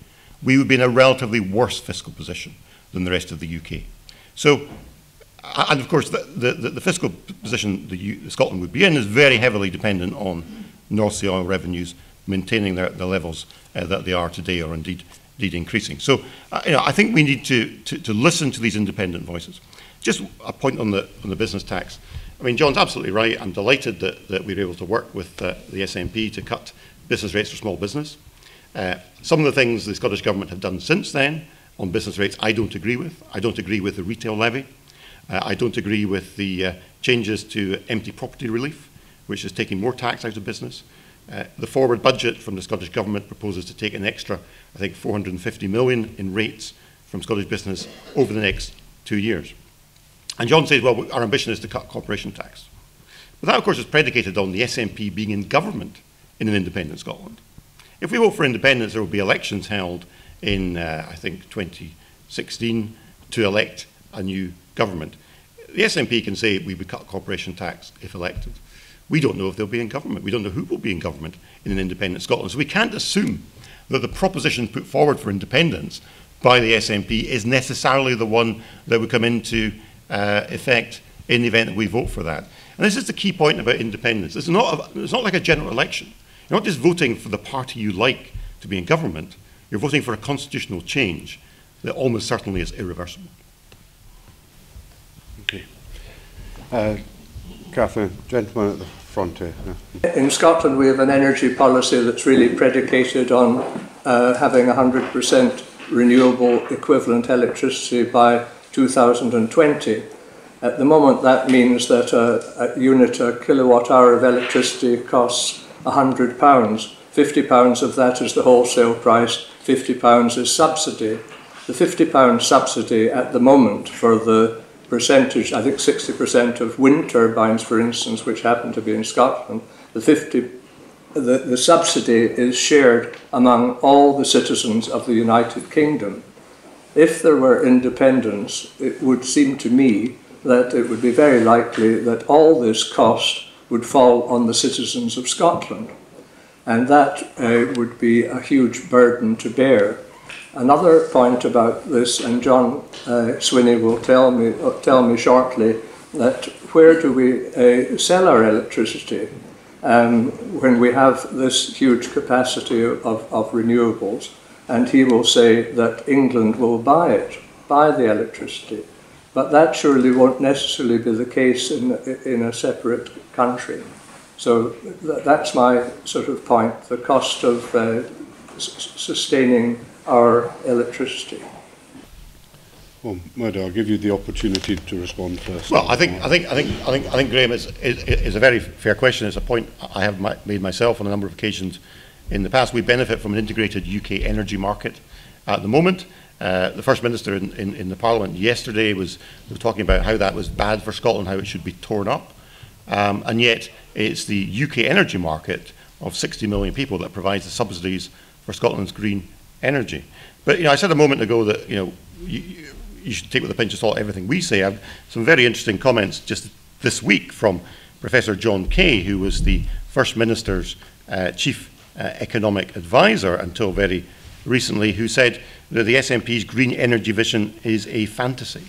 we would be in a relatively worse fiscal position than the rest of the UK. So, and of course, the, the, the fiscal position the Scotland would be in is very heavily dependent on North Sea oil revenues maintaining their, the levels uh, that they are today, or indeed, indeed increasing. So, uh, you know, I think we need to, to, to listen to these independent voices. Just a point on the, on the business tax. I mean, John's absolutely right. I'm delighted that, that we were able to work with uh, the SNP to cut business rates for small business. Uh, some of the things the Scottish Government have done since then on business rates I don't agree with. I don't agree with the retail levy. Uh, I don't agree with the uh, changes to empty property relief, which is taking more tax out of business. Uh, the forward budget from the Scottish Government proposes to take an extra, I think, 450 million in rates from Scottish business over the next two years. And John says, well, our ambition is to cut corporation tax. But that, of course, is predicated on the SNP being in government in an independent Scotland. If we vote for independence, there will be elections held in, uh, I think, 2016 to elect a new government. The SNP can say we would cut corporation tax if elected. We don't know if they'll be in government. We don't know who will be in government in an independent Scotland. So we can't assume that the proposition put forward for independence by the SNP is necessarily the one that would come into uh, effect in the event that we vote for that. And this is the key point about independence. It's not, a, it's not like a general election. You're not just voting for the party you like to be in government, you're voting for a constitutional change that almost certainly is irreversible. Okay. Uh, Catherine, gentleman at the front here. Yeah. In Scotland, we have an energy policy that's really predicated on uh, having 100% renewable equivalent electricity by 2020. At the moment, that means that a, a unit, a kilowatt hour of electricity costs £100. £50 of that is the wholesale price, £50 is subsidy. The £50 subsidy at the moment for the percentage, I think 60% of wind turbines, for instance, which happen to be in Scotland, the 50 the, the subsidy is shared among all the citizens of the United Kingdom. If there were independence, it would seem to me that it would be very likely that all this cost would fall on the citizens of Scotland. And that uh, would be a huge burden to bear. Another point about this, and John uh, Swinney will tell me, uh, tell me shortly, that where do we uh, sell our electricity um, when we have this huge capacity of, of renewables? and he will say that England will buy it, buy the electricity. But that surely won't necessarily be the case in, in a separate country. So th that's my sort of point, the cost of uh, sustaining our electricity. Well, Murdo, I'll give you the opportunity to respond first. Well, I think, I think, I think, I think, I think Graham is, is, is a very fair question. It's a point I have made myself on a number of occasions in the past. We benefit from an integrated UK energy market at the moment. Uh, the First Minister in, in, in, the Parliament yesterday was, was talking about how that was bad for Scotland, how it should be torn up. Um, and yet, it's the UK energy market of 60 million people that provides the subsidies for Scotland's green energy. But you know, I said a moment ago that you know you, you should take with a pinch of salt everything we say. I have some very interesting comments just this week from Professor John Kay, who was the First Minister's uh, chief uh, economic advisor until very recently, who said that the SNP's green energy vision is a fantasy.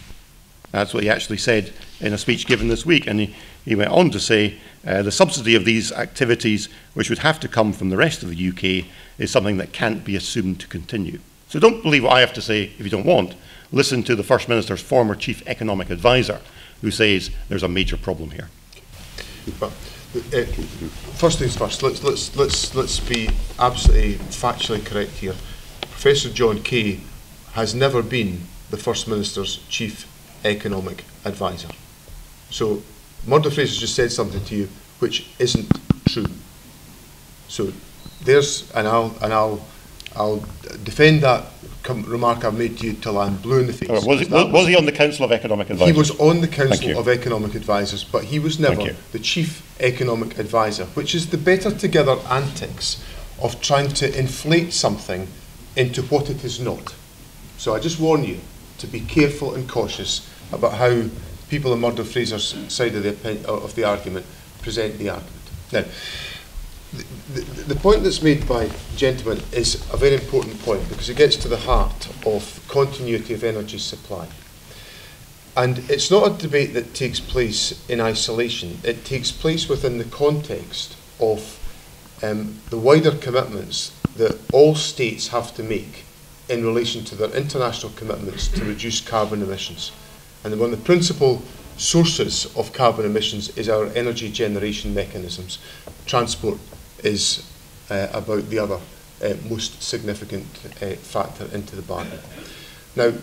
That's what he actually said in a speech given this week. And he, he went on to say uh, the subsidy of these activities, which would have to come from the rest of the UK, is something that can't be assumed to continue. So don't believe what I have to say if you don't want. Listen to the First Minister's former chief economic advisor, who says there's a major problem here. Uh, first things first, let's, let's, let's, let's be absolutely factually correct here. Professor John Kay has never been the First Minister's chief economic advisor. So Murdo Fraser just said something to you which isn't true. So there's, and I'll, and I'll, I'll defend that remark I've made to you till I'm blue in the face. Right, was, he, was, was, he on the Council of Economic Advisors? He was on the Council of Economic Advisors, but he was never the Chief Economic Advisor, which is the better together antics of trying to inflate something into what it is not. So I just warn you to be careful and cautious about how people on Murdo Fraser's side of the, of the argument present the argument. Now, the, the, point that's made by gentlemen is a very important point because it gets to the heart of continuity of energy supply. And it's not a debate that takes place in isolation. It takes place within the context of um, the wider commitments that all states have to make in relation to their international commitments to reduce carbon emissions. And one of the principal sources of carbon emissions is our energy generation mechanisms. Transport is uh, about the other uh, most significant uh, factor into the bargain. Now,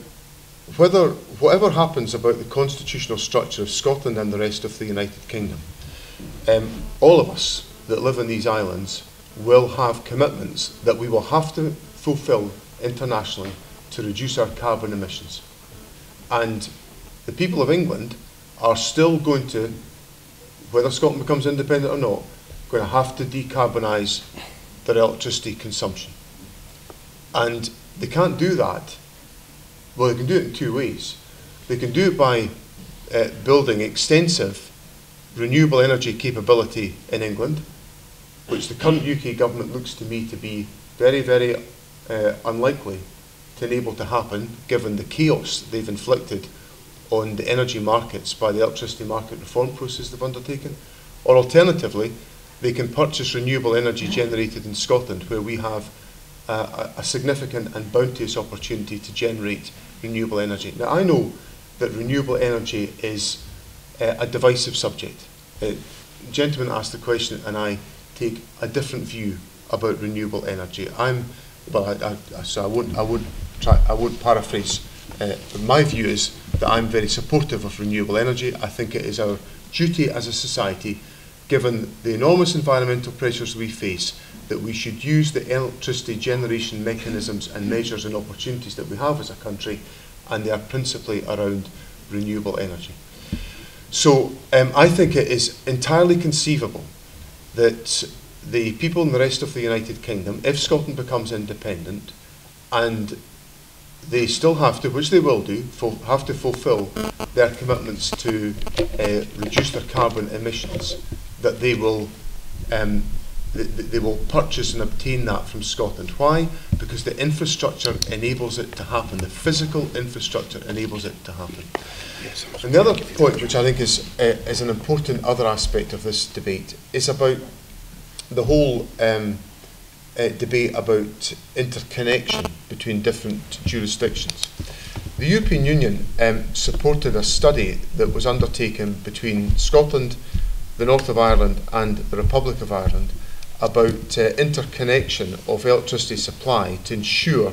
whether whatever happens about the constitutional structure of Scotland and the rest of the United Kingdom, um, all of us that live in these islands will have commitments that we will have to fulfil internationally to reduce our carbon emissions. And the people of England are still going to, whether Scotland becomes independent or not, going to have to decarbonise their electricity consumption. And they can't do that. Well, they can do it in two ways. They can do it by uh, building extensive renewable energy capability in England, which the current UK government looks to me to be very, very uh, unlikely to enable to happen given the chaos they've inflicted on the energy markets by the electricity market reform process they've undertaken. Or alternatively, they can purchase renewable energy generated in Scotland where we have uh, a, significant and bounteous opportunity to generate renewable energy. Now I know that renewable energy is uh, a divisive subject. Uh, gentleman asked the question and I take a different view about renewable energy. I'm well, I, I, so I won't, I won't try, I won't paraphrase. Uh, my view is that I'm very supportive of renewable energy. I think it is our duty as a society, given the enormous environmental pressures we face, that we should use the electricity generation mechanisms and measures and opportunities that we have as a country, and they are principally around renewable energy. So um, I think it is entirely conceivable that the people in the rest of the United Kingdom, if Scotland becomes independent, and they still have to, which they will do, have to fulfil their commitments to uh, reduce their carbon emissions, that they will um, they will purchase and obtain that from Scotland. Why? Because the infrastructure enables it to happen. The physical infrastructure enables it to happen. And the other point, which I think is, uh, is an important other aspect of this debate, is about the whole um, uh, debate about interconnection between different jurisdictions. The European Union um, supported a study that was undertaken between Scotland, the North of Ireland, and the Republic of Ireland about uh, interconnection of electricity supply to ensure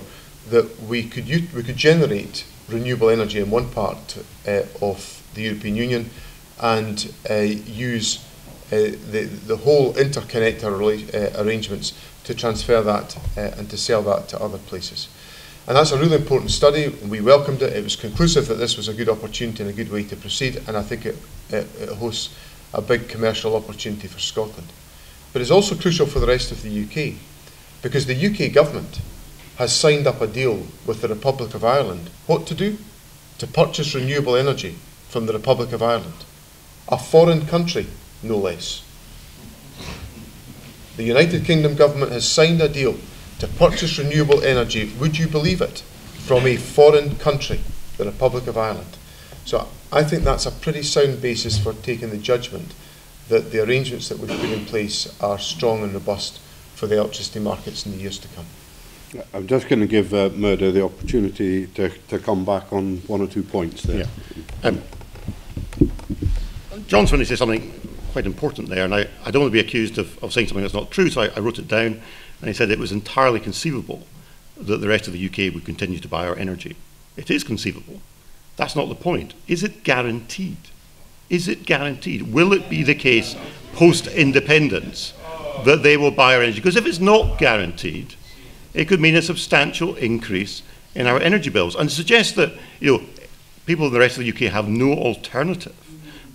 that we could we could generate renewable energy in one part uh, of the European Union and uh, use uh, the, the whole interconnector uh, arrangements to transfer that uh, and to sell that to other places. And that's a really important study. We welcomed it. It was conclusive that this was a good opportunity and a good way to proceed, and I think it, it, it hosts a big commercial opportunity for Scotland. But it's also crucial for the rest of the UK, because the UK government has signed up a deal with the Republic of Ireland. What to do? To purchase renewable energy from the Republic of Ireland, a foreign country no less. The United Kingdom government has signed a deal to purchase renewable energy, would you believe it, from a foreign country, the Republic of Ireland. So I think that's a pretty sound basis for taking the judgment that the arrangements that we've put in place are strong and robust for the electricity markets in the years to come. I'm just going to give uh, Murdo the opportunity to, to come back on one or two points there. Yeah. Um, John's to say something quite important there, and I, I don't want to be accused of, of saying something that's not true, so I, I wrote it down, and he said it was entirely conceivable that the rest of the UK would continue to buy our energy. It is conceivable. That's not the point. Is it guaranteed? Is it guaranteed? Will it be the case post independence that they will buy our energy? Because if it's not guaranteed, it could mean a substantial increase in our energy bills. And suggest that you know, people in the rest of the UK have no alternative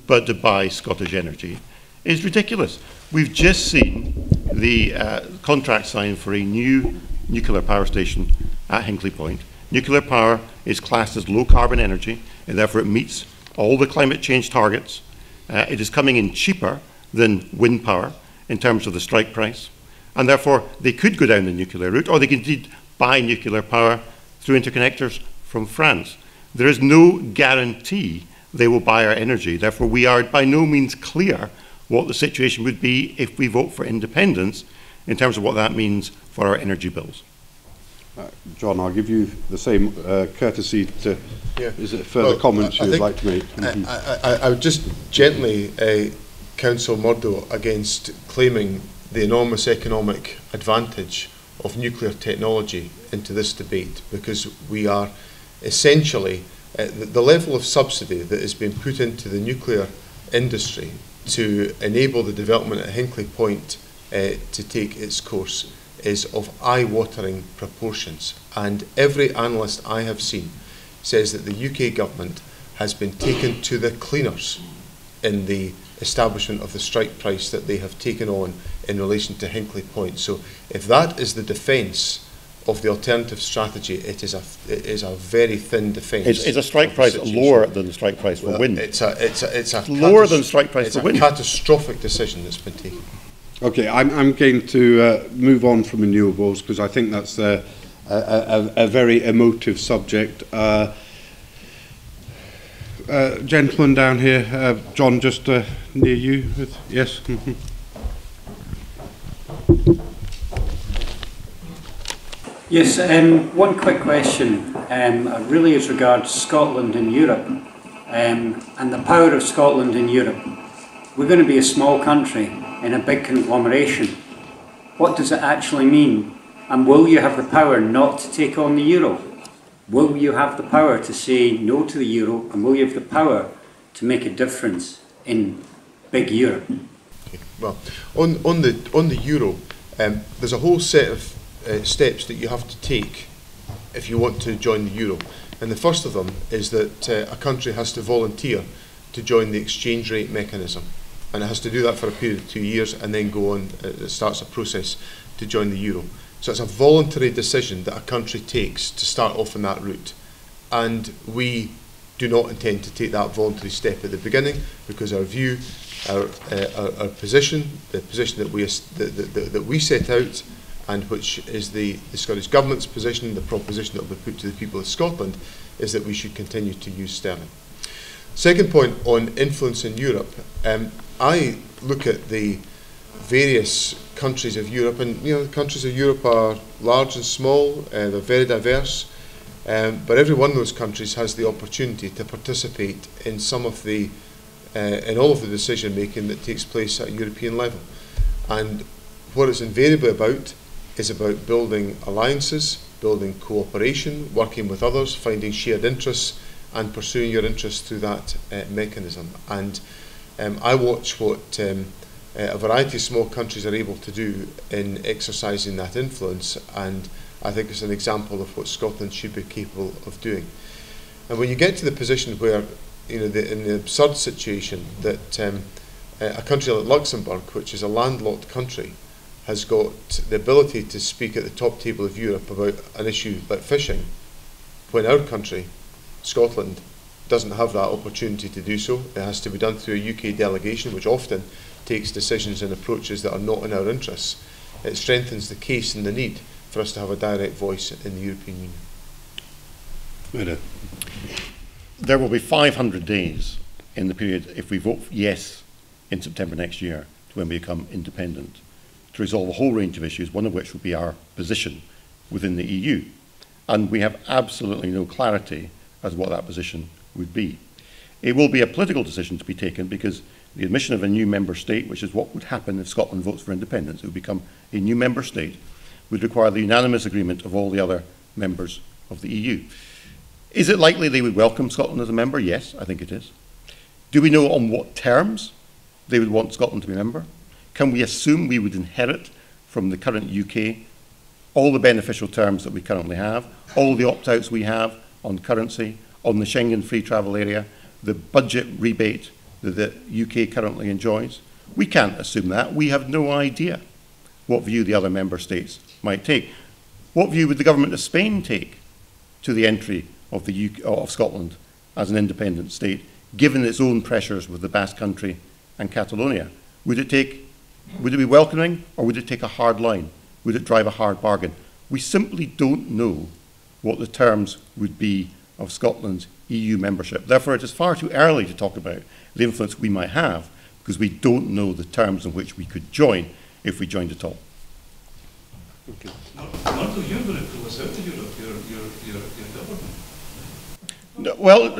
but to buy Scottish energy is ridiculous. We've just seen the uh, contract signed for a new nuclear power station at Hinkley Point. Nuclear power is classed as low carbon energy, and therefore it meets all the climate change targets. Uh, it is coming in cheaper than wind power in terms of the strike price, and therefore they could go down the nuclear route, or they could indeed buy nuclear power through interconnectors from France. There is no guarantee they will buy our energy. Therefore, we are by no means clear what the situation would be if we vote for independence in terms of what that means for our energy bills. Uh, John, I'll give you the same uh, courtesy to, Yeah. is it further Well, comments I- I you'd like to make? I, Mhm. I, I, I would just gently uh, counsel Murdo against claiming the enormous economic advantage of nuclear technology into this debate because we are essentially uh, the, the level of subsidy that has been put into the nuclear industry to enable the development at Hinkley Point uh, to take its course is of eye-watering proportions. And every analyst I have seen says that the UK government has been taken to the cleaners in the establishment of the strike price that they have taken on in relation to Hinkley Point. So if that is the defence of the alternative strategy, it is a, it is a very thin defence. Is, is a strike price lower than the strike price for Well, wind? It's a, it's a, it's a lower than strike price it's for a wind. catastrophic decision that's been taken. Okay, I'm, I'm going to uh, move on from renewables because I think that's a, a, a, a very emotive subject. Uh, uh, gentleman down here, uh, John, just uh, near you. With, yes. Yes, um, one quick question. Um, uh, really as regards Scotland and Europe um, and the power of Scotland in Europe. We're going to be a small country in a big conglomeration. What does it actually mean? And will you have the power not to take on the euro? Will you have the power to say no to the euro? And will you have the power to make a difference in big Europe? Well, on, on, the, on the euro, um, there's a whole set of uh, steps that you have to take if you want to join the euro. And the first of them is that uh, a country has to volunteer to join the exchange rate mechanism. And it has to do that for a period of two years and then go on, uh, it starts a process to join the euro. So it's a voluntary decision that a country takes to start off on that route. And we do not intend to take that voluntary step at the beginning because our view, our, uh, our, our position, the position that we, that, that, that- we set out and which is the, the Scottish Government's position, the proposition that will be put to the people of Scotland, is that we should continue to use sterling. Second point on influence in Europe, um, I look at the various countries of Europe, and you know, the countries of Europe are large and small, uh, they're very diverse, um, but every one of those countries has the opportunity to participate in some of the, uh, in all of the decision making that takes place at a European level. And what it's invariably about is about building alliances, building cooperation, working with others, finding shared interests, and pursuing your interests through that uh, mechanism. And um, I watch what um, uh, a variety of small countries are able to do in exercising that influence, and I think it's an example of what Scotland should be capable of doing. And when you get to the position where, you know, the, in the absurd situation that um, uh, a country like Luxembourg, which is a landlocked country, has got the ability to speak at the top table of Europe about an issue like fishing, when our country, Scotland, doesn't have that opportunity to do so. It has to be done through a UK delegation, which often takes decisions and approaches that are not in our interests. It strengthens the case and the need for us to have a direct voice in the European Union. There will be 500 days in the period if we vote yes in September next year to when we become independent to resolve a whole range of issues, one of which will be our position within the EU. And we have absolutely no clarity as to what that position would be. It will be a political decision to be taken because the admission of a new member state, which is what would happen if Scotland votes for independence, it would become a new member state, would require the unanimous agreement of all the other members of the EU. Is it likely they would welcome Scotland as a member? Yes, I think it is. Do we know on what terms they would want Scotland to be a member? Can we assume we would inherit from the current UK all the beneficial terms that we currently have, all the opt-outs we have on currency, on the Schengen free travel area, the budget rebate that the UK currently enjoys? We can't assume that. We have no idea what view the other member states might take. What view would the government of Spain take to the entry of, the UK, uh, of Scotland as an independent state, given its own pressures with the Basque Country and Catalonia? Would it take, would it be welcoming, or would it take a hard line? Would it drive a hard bargain? We simply don't know what the terms would be of Scotland's EU membership. Therefore, it is far too early to talk about the influence we might have because we don't know the terms in which we could join if we joined at all. Okay. Not, not to you will influence out Europe, your, your, your, your government. No, well,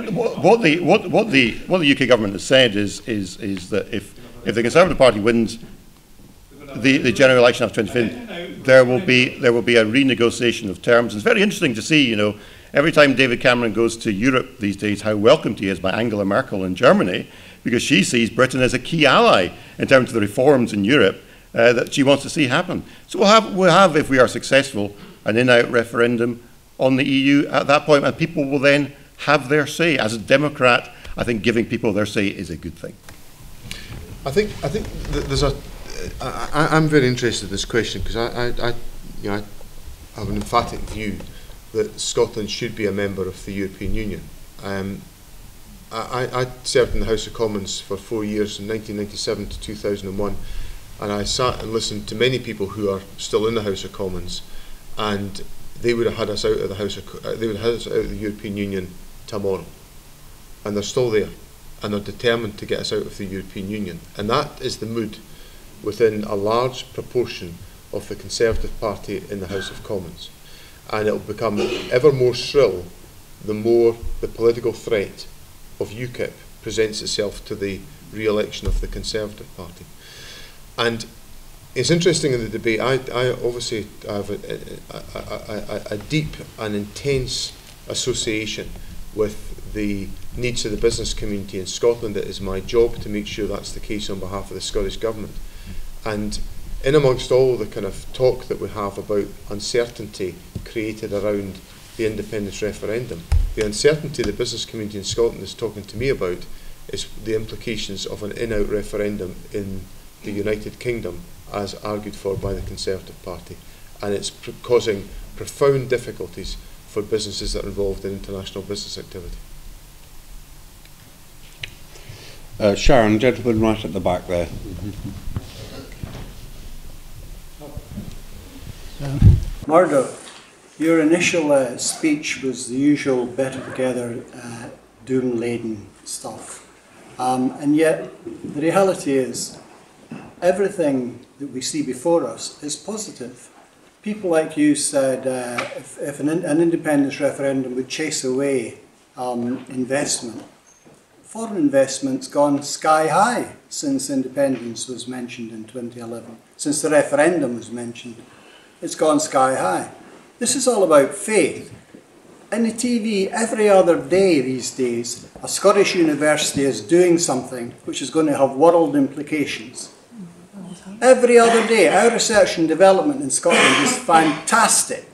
what the, what, what, the, what the UK government has said is, is, is that if, if the Conservative Party wins the, the general election of 2015, there will, be, there will be a renegotiation of terms. It's very interesting to see, you know, every time David Cameron goes to Europe these days, how welcomed he is by Angela Merkel in Germany, because she sees Britain as a key ally in terms of the reforms in Europe uh, that she wants to see happen. So we'll have, we'll have, if we are successful, an in-out referendum on the EU at that point, and people will then have their say. As a Democrat, I think giving people their say is a good thing. I think I think th there's a. I, I'm very interested in this question because I, I, I, you know, I have an emphatic view that Scotland should be a member of the European Union. Um, I, I served in the House of Commons for four years, from 1997 to 2001, and I sat and listened to many people who are still in the House of Commons, and they would have had us out of the House of, they would have had us out of the European Union tomorrow. And they're still there. And they're determined to get us out of the European Union. And that is the mood within a large proportion of the Conservative Party in the House of Commons. And it will become ever more shrill the more the political threat of UKIP presents itself to the re-election of the Conservative Party. And it's interesting in the debate, I, I obviously have a, a, a, a deep and intense association with the needs of the business community in Scotland. It is my job to make sure that's the case on behalf of the Scottish Government. And in amongst all the kind of talk that we have about uncertainty created around the independence referendum, the uncertainty the business community in Scotland is talking to me about is the implications of an in-out referendum in the United Kingdom as argued for by the Conservative Party. And it's pr causing profound difficulties for businesses that are involved in international business activity. Uh, Sharon, gentleman right at the back there. Um, Murdo, your initial uh, speech was the usual better together, uh, doom laden stuff. Um, and yet, the reality is, everything that we see before us is positive people like you said uh, if, if an, an, independence referendum would chase away um, investment, foreign investment's gone sky high since independence was mentioned in 2011, since the referendum was mentioned. It's gone sky high. This is all about faith. In the TV, every other day these days, a Scottish university is doing something which is going to have world implications. Every other day, our research and development in Scotland is fantastic.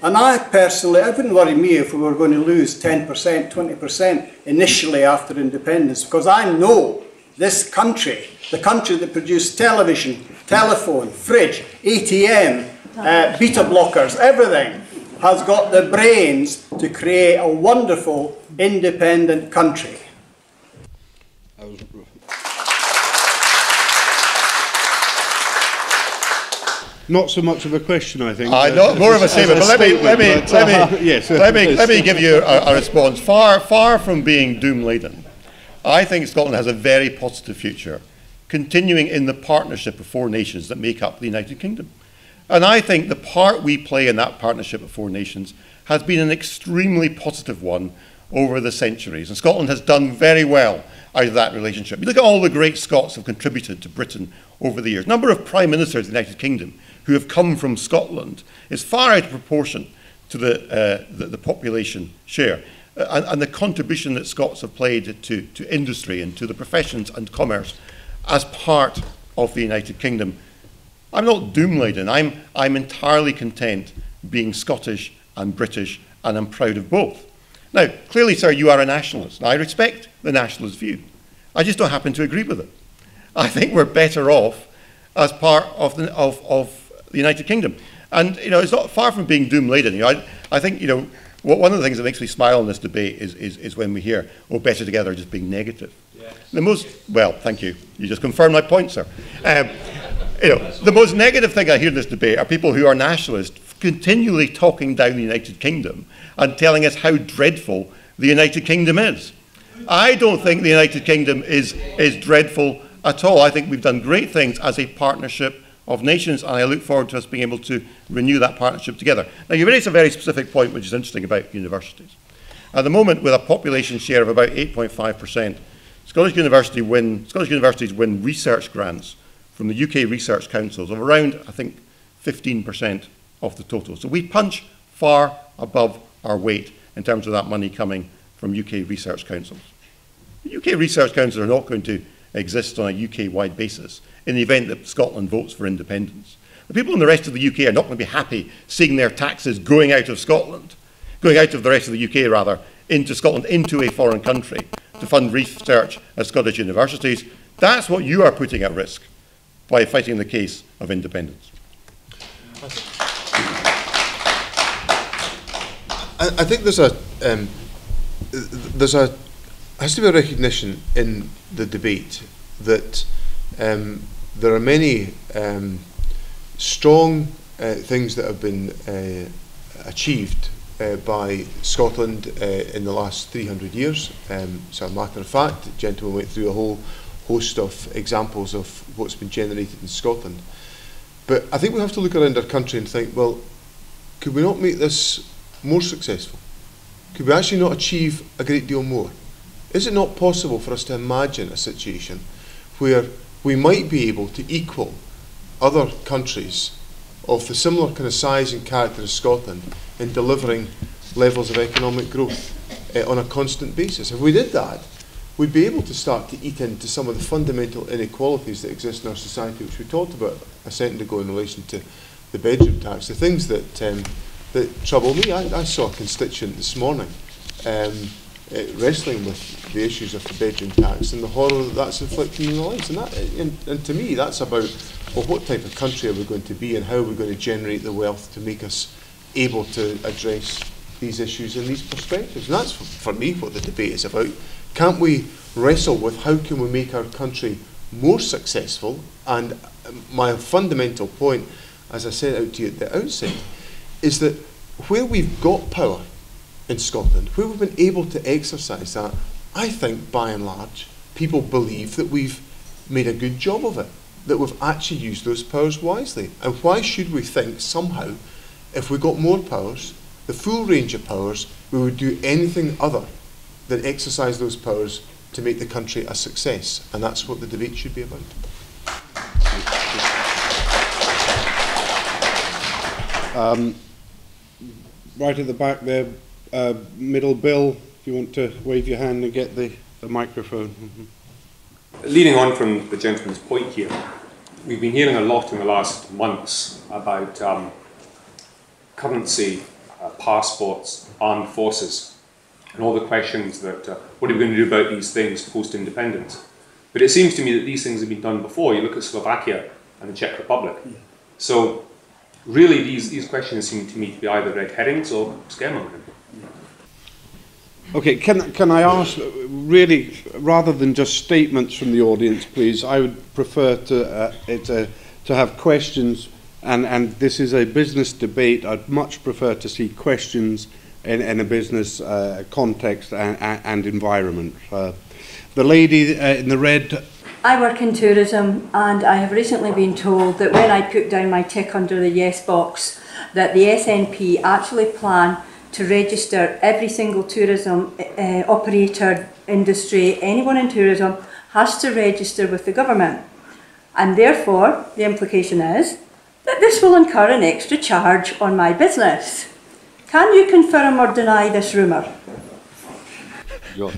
And I personally, it wouldn't worry me if we were going to lose 10%, 20% initially after independence, because I know this country, the country that produced television, telephone, fridge, ATM, uh, beta blockers, everything, has got the brains to create a wonderful independent country. Not so much of a question, I think. I know, more of a statement. But let me let me but, let me uh, yes, let me let me give you a, a response. Far far from being doom laden, I think Scotland has a very positive future, continuing in the partnership of four nations that make up the United Kingdom. And I think the part we play in that partnership of four nations has been an extremely positive one over the centuries. And Scotland has done very well out of that relationship. You look at all the great Scots have contributed to Britain over the years. Number of prime ministers of the United Kingdom who have come from Scotland is far out of proportion to the, uh, the, the, population share. Uh, and, and, the contribution that Scots have played to, to industry and to the professions and commerce as part of the United Kingdom. I'm not doom laden. I'm, I'm entirely content being Scottish and British, and I'm proud of both. Now, clearly, sir, you are a nationalist. and I respect the nationalist view. I just don't happen to agree with it. I think we're better off as part of, the, of, of the United Kingdom. And you know, it's not far from being doom laden. You know, I, I think you know one of the things that makes me smile in this debate is, is, is when we hear, "Oh, better together," just being negative. Yes. The most well, thank you. You just confirmed my point, sir. Um, you know, the most negative thing I hear in this debate are people who are nationalists continually talking down the United Kingdom and telling us how dreadful the United Kingdom is. I don't think the United Kingdom is, is dreadful at all. I think we've done great things as a partnership of nations, and I look forward to us being able to renew that partnership together. Now, you raised a very specific point, which is interesting about universities. At the moment, with a population share of about 8.5%, Scottish, University win, Scottish universities win research grants from the UK Research Councils of around, I think, 15% of the total. So we punch far above our weight in terms of that money coming from UK Research Councils. The UK Research Councils are not going to exist on a UK-wide basis in the event that Scotland votes for independence. The people in the rest of the UK are not going to be happy seeing their taxes going out of Scotland, going out of the rest of the UK rather, into Scotland, into a foreign country to fund research at Scottish universities. That's what you are putting at risk by fighting the case of independence. I, I think there's a um, there's a has to be a recognition in the debate that um, there are many um, strong uh, things that have been uh, achieved uh, by Scotland uh, in the last 300 years. Um, so, a matter of fact, the gentleman went through a whole host of examples of what's been generated in Scotland. But I think we have to look around our country and think, well, could we not make this more successful? Could we actually not achieve a great deal more? Is it not possible for us to imagine a situation where we might be able to equal other countries of the similar kind of size and character as Scotland in delivering levels of economic growth uh, on a constant basis? If we did that, we'd be able to start to eat into some of the fundamental inequalities that exist in our society, which we talked about a second ago in relation to the bedroom tax. The things that um, that trouble me, I, I saw a constituent this morning um, uh, wrestling with the issues of the bedroom tax and the horror that that's inflicting on their lives. And, that, and, and to me, that's about well, what type of country are we going to be and how are we going to generate the wealth to make us able to address these issues and these perspectives. And that's, for, me, what the debate is about. Can't we wrestle with how can we make our country more successful? And my fundamental point, as I said out to you at the outset, is that where we've got power in Scotland, where we've been able to exercise that, I think by and large, people believe that we've made a good job of it, that we've actually used those powers wisely. And why should we think somehow, if we got more powers, the full range of powers, we would do anything other than exercise those powers to make the country a success. And that's what the debate should be about. Um, right at the back there, uh, middle Bill, if you want to wave your hand and get the, the microphone. Mm -hmm. Leading on from the gentleman's point here, we've been hearing a lot in the last months about um, currency, uh, passports, armed forces, and all the questions that uh, what are we going to do about these things post-independence? But it seems to me that these things have been done before. You look at Slovakia and the Czech Republic. Yeah. So really these, these questions seem to me to be either red herrings or scaremongering. Okay, can, can I ask, really, rather than just statements from the audience, please, I would prefer to, uh, it, uh, to have questions, and, and this is a business debate. I'd much prefer to see questions in, in a business uh, context and, and environment. Uh, the lady uh, in the red I work in tourism and I have recently been told that when I put down my tick under the yes box that the SNP actually plan to register every single tourism uh, operator industry, anyone in tourism has to register with the government. And therefore, the implication is that this will incur an extra charge on my business. Can you confirm or deny this rumour? Your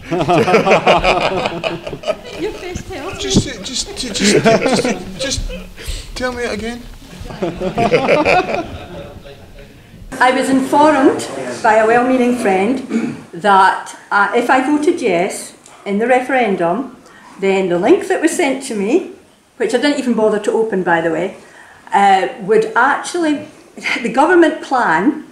face tells just, just, just, just, just tell me it again. I was informed by a well-meaning friend that uh, if I voted yes in the referendum, then the link that was sent to me, which I didn't even bother to open by the way, uh, would actually, the government plan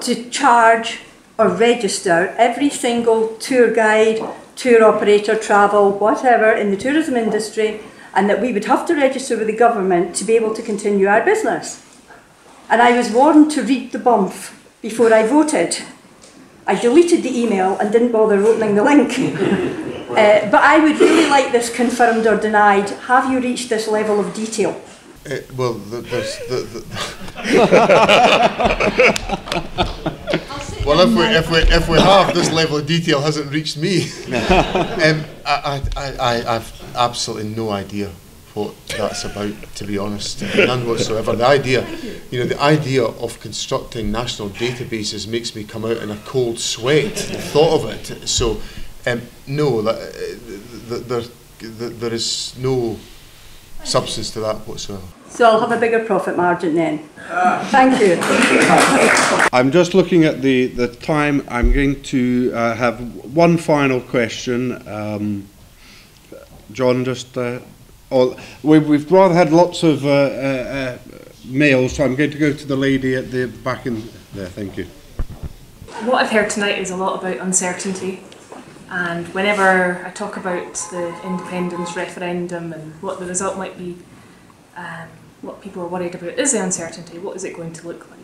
to charge or register every single tour guide, tour operator, travel, whatever in the tourism industry, and that we would have to register with the government to be able to continue our business. And I was warned to read the bump before I voted. I deleted the email and didn't bother opening the link. uh, but I would really like this confirmed or denied. Have you reached this level of detail? Uh, well, the, the, the well, if we, if we if we have this level of detail hasn't reached me, um, I, I, I I've absolutely no idea what that's about. To be honest, none whatsoever. The idea, you know, the idea of constructing national databases makes me come out in a cold sweat. The thought of it. So, um, no, that, uh, there, there, there is no substance to that whatsoever. So I'll have a bigger profit margin then. Thank you. I'm just looking at the, the time. I'm going to uh, have one final question. Um, John, just. Uh, all, we've, we've rather had lots of uh, uh, uh, mails, so I'm going to go to the lady at the back in there. Thank you. What I've heard tonight is a lot about uncertainty. And whenever I talk about the independence referendum and what the result might be, um, what people are worried about is the uncertainty. What is it going to look like?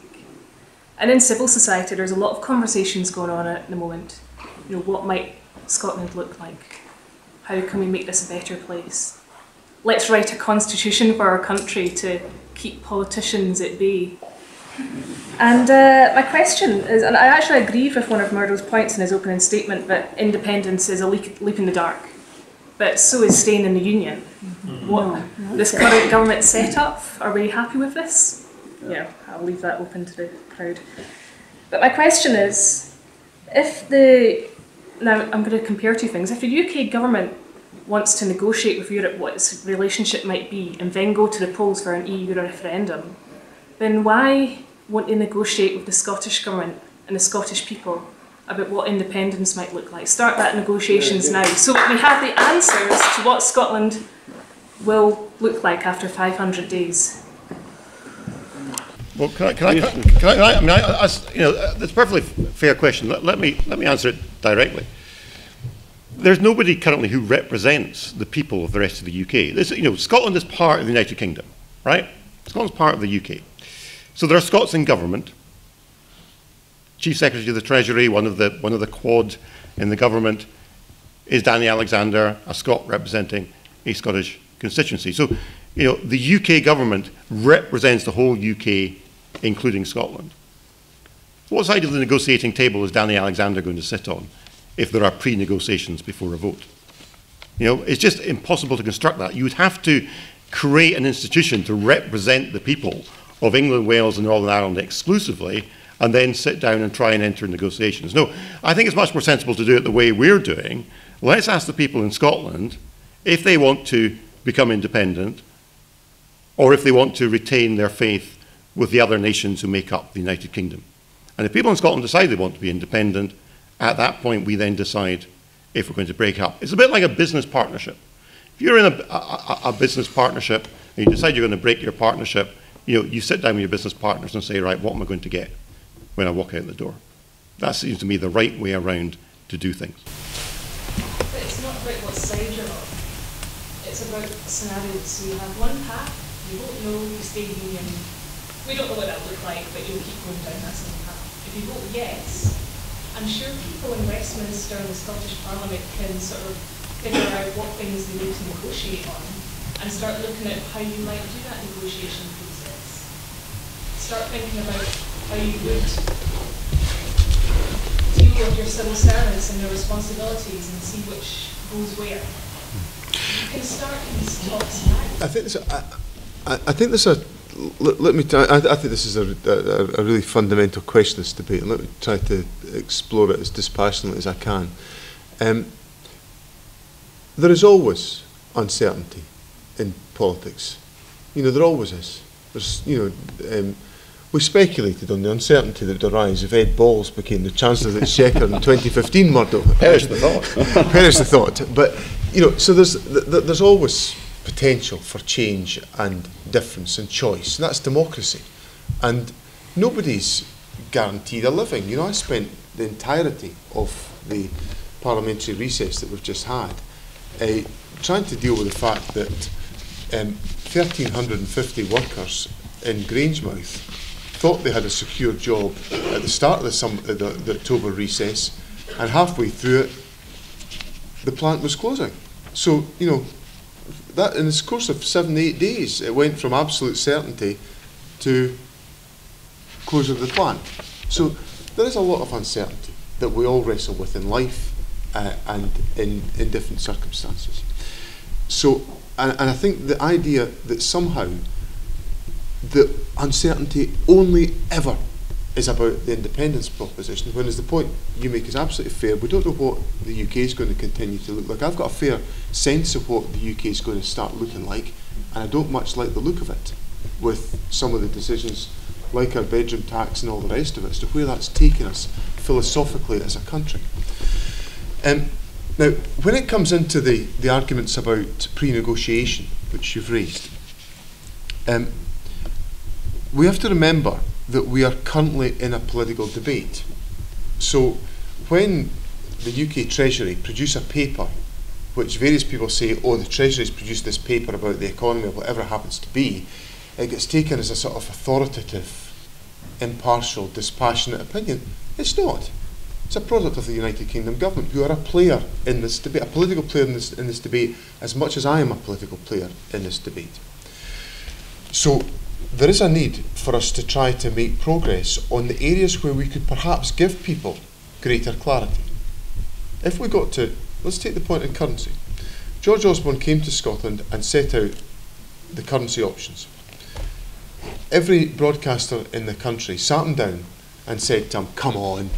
And in civil society, there's a lot of conversations going on at the moment. You know, what might Scotland look like? How can we make this a better place? Let's write a constitution for our country to keep politicians at bay. And uh, my question is, and I actually agreed with one of Murdo's points in his opening statement that independence is a leap, leap in the dark, but so is staying in the union. What this current government setup, are we happy with this? Yeah, I'll leave that open to the crowd. But my question is, if the now I'm going to compare two things. If the UK government wants to negotiate with Europe what its relationship might be and then go to the polls for an EU referendum, then why won't they negotiate with the Scottish government and the Scottish people about what independence might look like? Start that negotiations now so that we have the answers to what Scotland will look like after 500 days. Well, can I, can I, can I, I, mean, I, I, you know, that's a perfectly fair question. Let, let, me, let me answer it directly. There's nobody currently who represents the people of the rest of the UK. This, you know, Scotland is part of the United Kingdom, right? Scotland's part of the UK. So there are Scots in government. Chief Secretary of the Treasury, one of the, one of the quad in the government, is Danny Alexander, a Scot representing a Scottish constituency. So, you know, the UK government represents the whole UK, including Scotland. What side of the negotiating table is Danny Alexander going to sit on if there are pre-negotiations before a vote? You know, it's just impossible to construct that. You would have to create an institution to represent the people of England, Wales and Northern Ireland exclusively and then sit down and try and enter negotiations. No, I think it's much more sensible to do it the way we're doing. Let's ask the people in Scotland if they want to become independent or if they want to retain their faith with the other nations who make up the United Kingdom. And if people in Scotland decide they want to be independent, at that point we then decide if we're going to break up. It's a bit like a business partnership. If you're in a, a, a business partnership and you decide you're going to break your partnership, you know, you sit down with your business partners and say, right, what am I going to get when I walk out the door? That seems to me the right way around to do things. But it's not about what side you're on. It's about scenarios. So you have one path, you don't know, you stay union. We don't know what that will look like, but you'll keep going down that same path. If you vote yes, I'm sure people in Westminster and the Scottish Parliament can sort of figure out what things they need to negotiate on and start looking at how you might do that negotiation process. Start thinking about how you would deal with your civil servants and their responsibilities and see which goes where. You can start these talks now. I think there's a, I, I think there's a let, let me. I, I think this is a, a, a really fundamental question. This debate, and let me try to explore it as dispassionately as I can. Um, there is always uncertainty in politics. You know, there always is. There's, you know, um, we speculated on the uncertainty that would arise if Ed Balls became the Chancellor of the Exchequer in 2015, Murdo. Perish the thought. Perish the thought. But, you know, so there's, th there's always potential for change and difference and choice, and that's democracy. And nobody's guaranteed a living. You know, I spent the entirety of the parliamentary recess that we've just had uh, trying to deal with the fact that um, 1,350 workers in Grangemouth thought they had a secure job at the start of the, sum, uh, the, the October recess, and halfway through it, the plant was closing. So, you know, that in the course of seven, eight days, it went from absolute certainty to closure of the plant. So there is a lot of uncertainty that we all wrestle with in life uh, and in, in different circumstances. So, and, and I think the idea that somehow the uncertainty only ever is about the independence proposition, when is the point you make is absolutely fair. We don't know what the UK is going to continue to look like. I've got a fair sense of what the UK is going to start looking like, and I don't much like the look of it with some of the decisions like our bedroom tax and all the rest of it, as to where that's taken us philosophically as a country. Um, now, when it comes into the, the arguments about pre-negotiation, which you've raised, um, we have to remember that we are currently in a political debate. So when the UK Treasury produce a paper which various people say, oh, the Treasury's produced this paper about the economy or whatever happens to be, it gets taken as a sort of authoritative, impartial, dispassionate opinion. It's not. It's a product of the United Kingdom government, who are a player in this debate, a political player in this, in this debate, as much as I am a political player in this debate. So there is a need for us to try to make progress on the areas where we could perhaps give people greater clarity. If we got to, let's take the point of currency. George Osborne came to Scotland and set out the currency options. Every broadcaster in the country sat him down and said to him, Come on,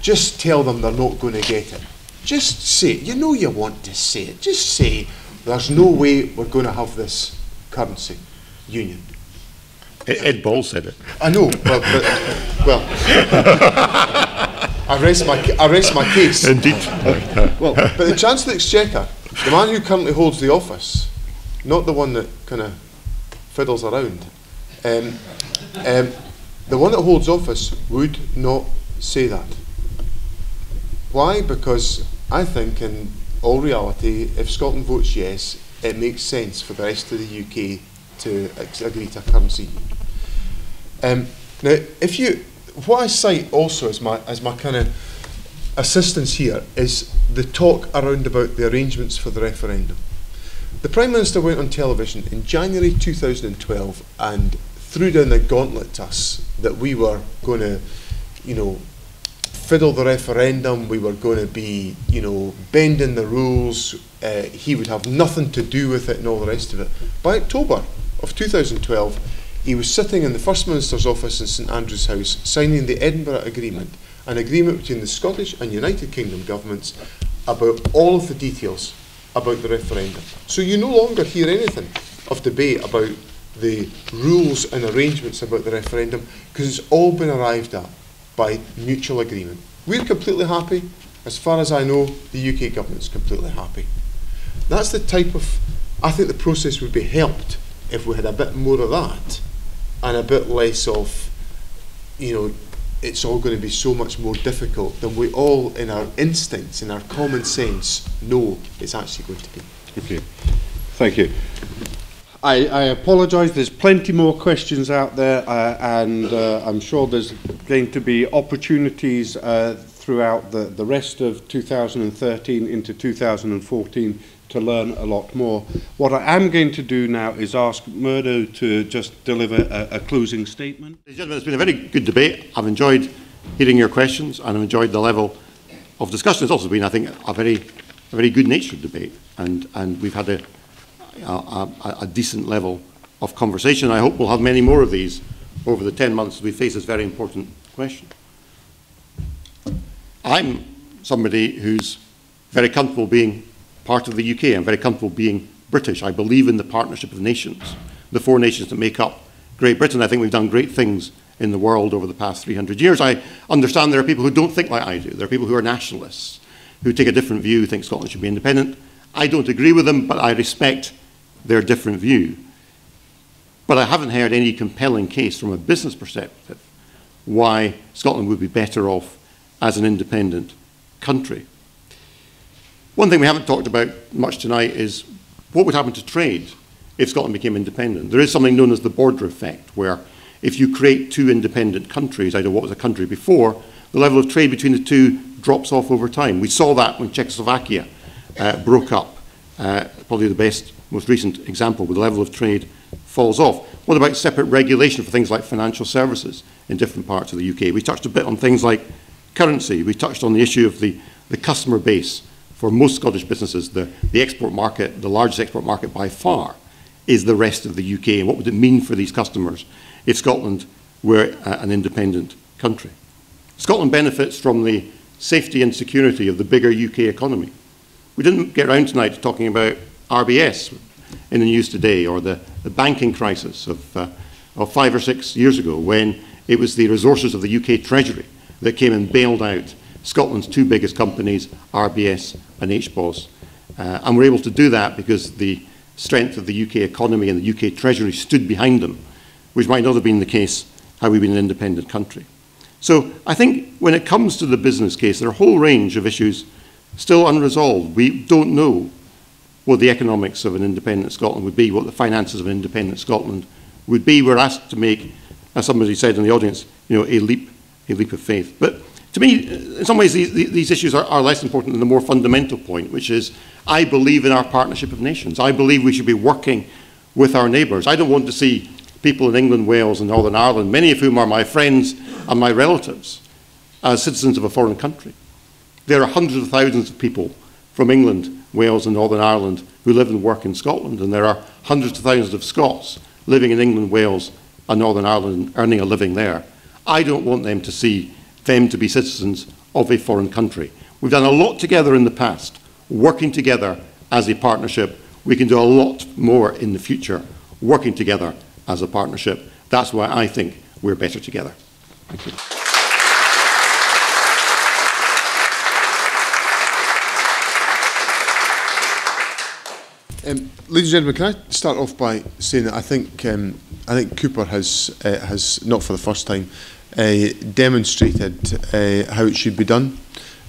just tell them they're not going to get it. Just say. You know you want to say it. Just say, There's no way we're going to have this currency union. Ed Ball said it. I know, well, but, well I rest my I rest my case. Indeed. well, but the Chancellor of the Exchequer, the man who currently holds the office, not the one that kind of fiddles around, um, um, the one that holds office would not say that. Why? Because I think, in all reality, if Scotland votes yes, it makes sense for the rest of the UK to agree to a currency. Um, now, if you, what I cite also as my as my kind of assistance here is the talk around about the arrangements for the referendum. The Prime Minister went on television in January 2012 and threw down the gauntlet to us that we were going to, you know, fiddle the referendum, we were going to be, you know, bending the rules, uh, he would have nothing to do with it and all the rest of it. By October of 2012, he was sitting in the First Minister's office in St Andrew's House signing the Edinburgh Agreement, an agreement between the Scottish and United Kingdom governments about all of the details about the referendum. So you no longer hear anything of debate about the rules and arrangements about the referendum because it's all been arrived at by mutual agreement. We're completely happy. As far as I know, the UK government's completely happy. That's the type of, I think the process would be helped if we had a bit more of that and a bit less of, you know, it's all going to be so much more difficult than we all, in our instincts, in our common sense, know it's actually going to be. Okay, thank you. I, I apologise, there's plenty more questions out there, uh, and uh, I'm sure there's going to be opportunities uh, throughout the, the rest of 2013 into 2014 to learn a lot more. What I am going to do now is ask Murdo to just deliver a, a closing statement. Ladies and gentlemen, it's been a very good debate. I've enjoyed hearing your questions and I've enjoyed the level of discussion. It's also been, I think, a very, a very good natured debate and, and we've had a, a, a, a decent level of conversation. I hope we'll have many more of these over the 10 months as we face this very important question. I'm somebody who's very comfortable being part of the UK. I'm very comfortable being British. I believe in the partnership of nations, the four nations that make up Great Britain. I think we've done great things in the world over the past 300 years. I understand there are people who don't think like I do. There are people who are nationalists, who take a different view, think Scotland should be independent. I don't agree with them, but I respect their different view. But I haven't heard any compelling case from a business perspective why Scotland would be better off as an independent country. One thing we haven't talked about much tonight is what would happen to trade if Scotland became independent. There is something known as the border effect, where if you create two independent countries out of what was a country before, the level of trade between the two drops off over time. We saw that when Czechoslovakia uh, broke up, uh, probably the best, most recent example, where the level of trade falls off. What about separate regulation for things like financial services in different parts of the UK? We touched a bit on things like currency. We touched on the issue of the, the customer base. For most Scottish businesses, the, the export market, the largest export market by far, is the rest of the UK. And what would it mean for these customers if Scotland were uh, an independent country? Scotland benefits from the safety and security of the bigger UK economy. We didn't get around tonight to talking about RBS in the news today or the, the banking crisis of, uh, of five or six years ago when it was the resources of the UK Treasury that came and bailed out Scotland's two biggest companies, RBS and HBOS. Uh, and we're able to do that because the strength of the UK economy and the UK Treasury stood behind them, which might not have been the case had we been an independent country. So I think when it comes to the business case, there are a whole range of issues still unresolved. We don't know what the economics of an independent Scotland would be, what the finances of an independent Scotland would be. We're asked to make, as somebody said in the audience, you know, a leap, a leap of faith. But to me, in some ways, these, these issues are, are less important than the more fundamental point, which is I believe in our partnership of nations. I believe we should be working with our neighbours. I don't want to see people in England, Wales and Northern Ireland, many of whom are my friends and my relatives, as citizens of a foreign country. There are hundreds of thousands of people from England, Wales and Northern Ireland who live and work in Scotland, and there are hundreds of thousands of Scots living in England, Wales and Northern Ireland earning a living there. I don't want them to see them to be citizens of a foreign country. We've done a lot together in the past, working together as a partnership. We can do a lot more in the future, working together as a partnership. That's why I think we're better together. Thank you. Um, ladies and gentlemen, can I start off by saying that I think um, I think Cupar has uh, has not for the first time uh, demonstrated uh, how it should be done.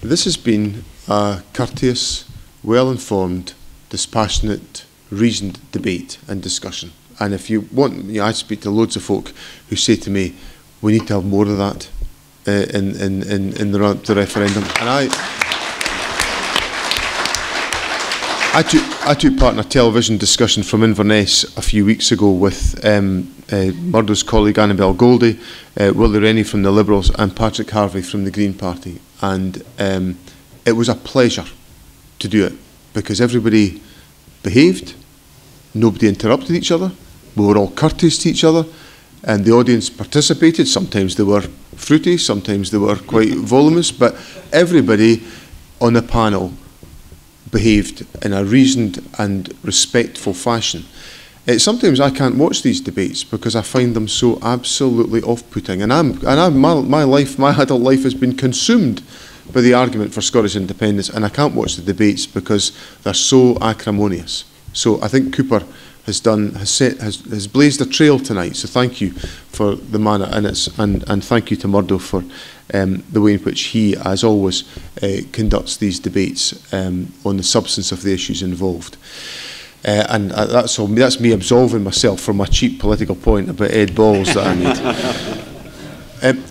This has been a courteous, well-informed, dispassionate, reasoned debate and discussion. And if you want, you know, I speak to loads of folk who say to me, we need to have more of that uh, in, in, in, in the, the referendum. And I, I took, I took part in a television discussion from Inverness a few weeks ago with um, uh, Murdo's colleague Annabel Goldie, uh, Willie Rennie from the Liberals and Patrick Harvie from the Green Party. And um, it was a pleasure to do it because everybody behaved, nobody interrupted each other, we were all courteous to each other, and the audience participated. Sometimes they were fruity, sometimes they were quite voluminous, but everybody on the panel behaved in a reasoned and respectful fashion. It, sometimes I can't watch these debates because I find them so absolutely off-putting. And, I'm, and I'm, my, my life, my adult life has been consumed by the argument for Scottish independence and I can't watch the debates because they're so acrimonious. So I think Cupar has done has set has, has blazed a trail tonight. So thank you for the manner and it's and, and thank you to Murdo for um, the way in which he, as always, uh, conducts these debates um, on the substance of the issues involved. Uh, and uh, that's all, that's me absolving myself from my cheap political point about Ed Balls that I made. um,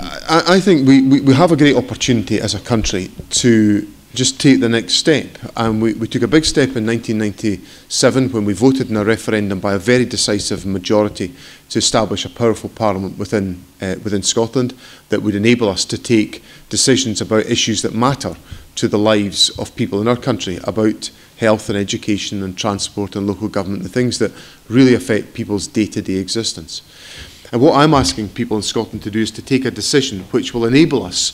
I, I think we, we, we have a great opportunity as a country to just take the next step. And we, we took a big step in 1997 when we voted in a referendum by a very decisive majority to establish a powerful parliament within, uh, within Scotland that would enable us to take decisions about issues that matter to the lives of people in our country, about health and education and transport and local government, the things that really affect people's day-to-day -day existence. And what I'm asking people in Scotland to do is to take a decision which will enable us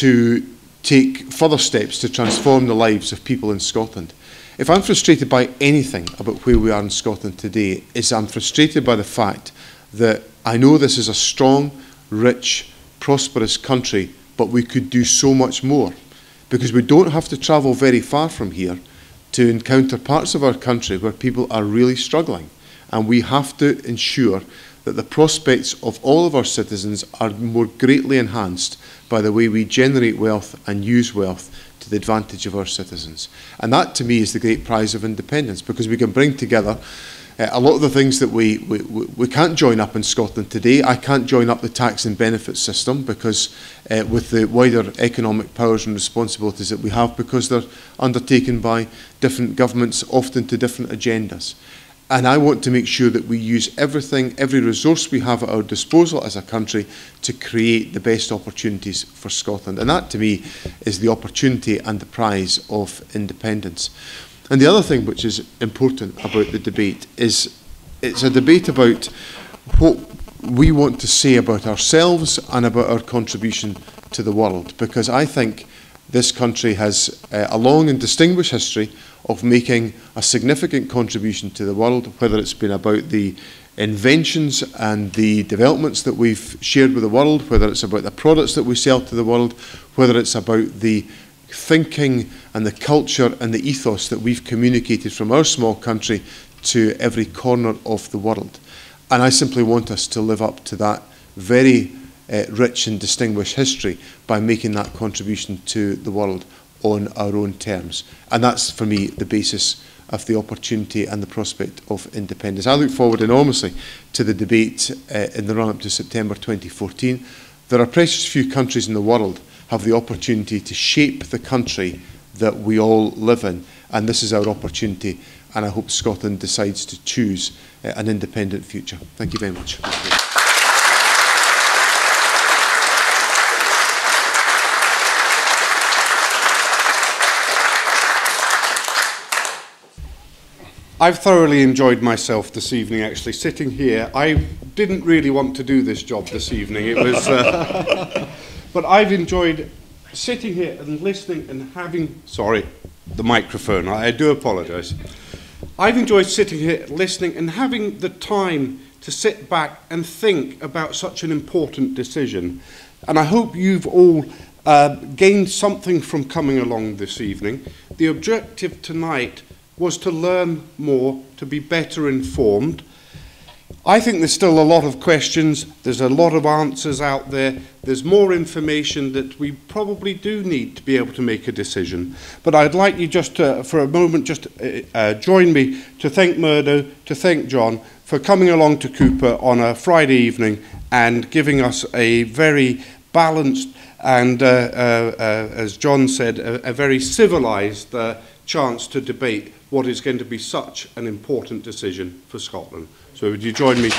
to take further steps to transform the lives of people in Scotland. If I'm frustrated by anything about where we are in Scotland today, is I'm frustrated by the fact that I know this is a strong, rich, prosperous country, but we could do so much more. Because we don't have to travel very far from here to encounter parts of our country where people are really struggling. And we have to ensure that the prospects of all of our citizens are more greatly enhanced by the way we generate wealth and use wealth to the advantage of our citizens. And that, to me, is the great prize of independence, because we can bring together Uh, a lot of the things that we, we, we can't join up in Scotland today, I can't join up the tax and benefit system because uh, with the wider economic powers and responsibilities that we have because they're undertaken by different governments, often to different agendas. And I want to make sure that we use everything, every resource we have at our disposal as a country to create the best opportunities for Scotland. And that, to me, is the opportunity and the prize of independence. And the other thing which is important about the debate is it's a debate about what we want to say about ourselves and about our contribution to the world. Because I think this country has uh, a long and distinguished history of making a significant contribution to the world, whether it's been about the inventions and the developments that we've shared with the world, whether it's about the products that we sell to the world, whether it's about the thinking and the culture and the ethos that we've communicated from our small country to every corner of the world. And I simply want us to live up to that very uh, rich and distinguished history by making that contribution to the world on our own terms. And that's, for me, the basis of the opportunity and the prospect of independence. I look forward enormously to the debate uh, in the run-up to September 2014. There are precious few countries in the world have the opportunity to shape the country that we all live in. And this is our opportunity. And I hope Scotland decides to choose uh, an independent future. Thank you very much. I've thoroughly enjoyed myself this evening, actually, sitting here. I didn't really want to do this job this evening. It was, uh, but I've enjoyed sitting here and listening and having, sorry, the microphone, I, do apologise. I've enjoyed sitting here listening and having the time to sit back and think about such an important decision. And I hope you've all uh, gained something from coming along this evening. The objective tonight was to learn more, to be better informed. I think there's still a lot of questions. There's a lot of answers out there. There's more information that we probably do need to be able to make a decision. But I'd like you just to, for a moment, just uh, uh, join me to thank Murdo, to thank John for coming along to Cooper on a Friday evening and giving us a very balanced and, uh, uh, uh, as John said, a, a very civilized uh, chance to debate what is going to be such an important decision for Scotland. So would you join me?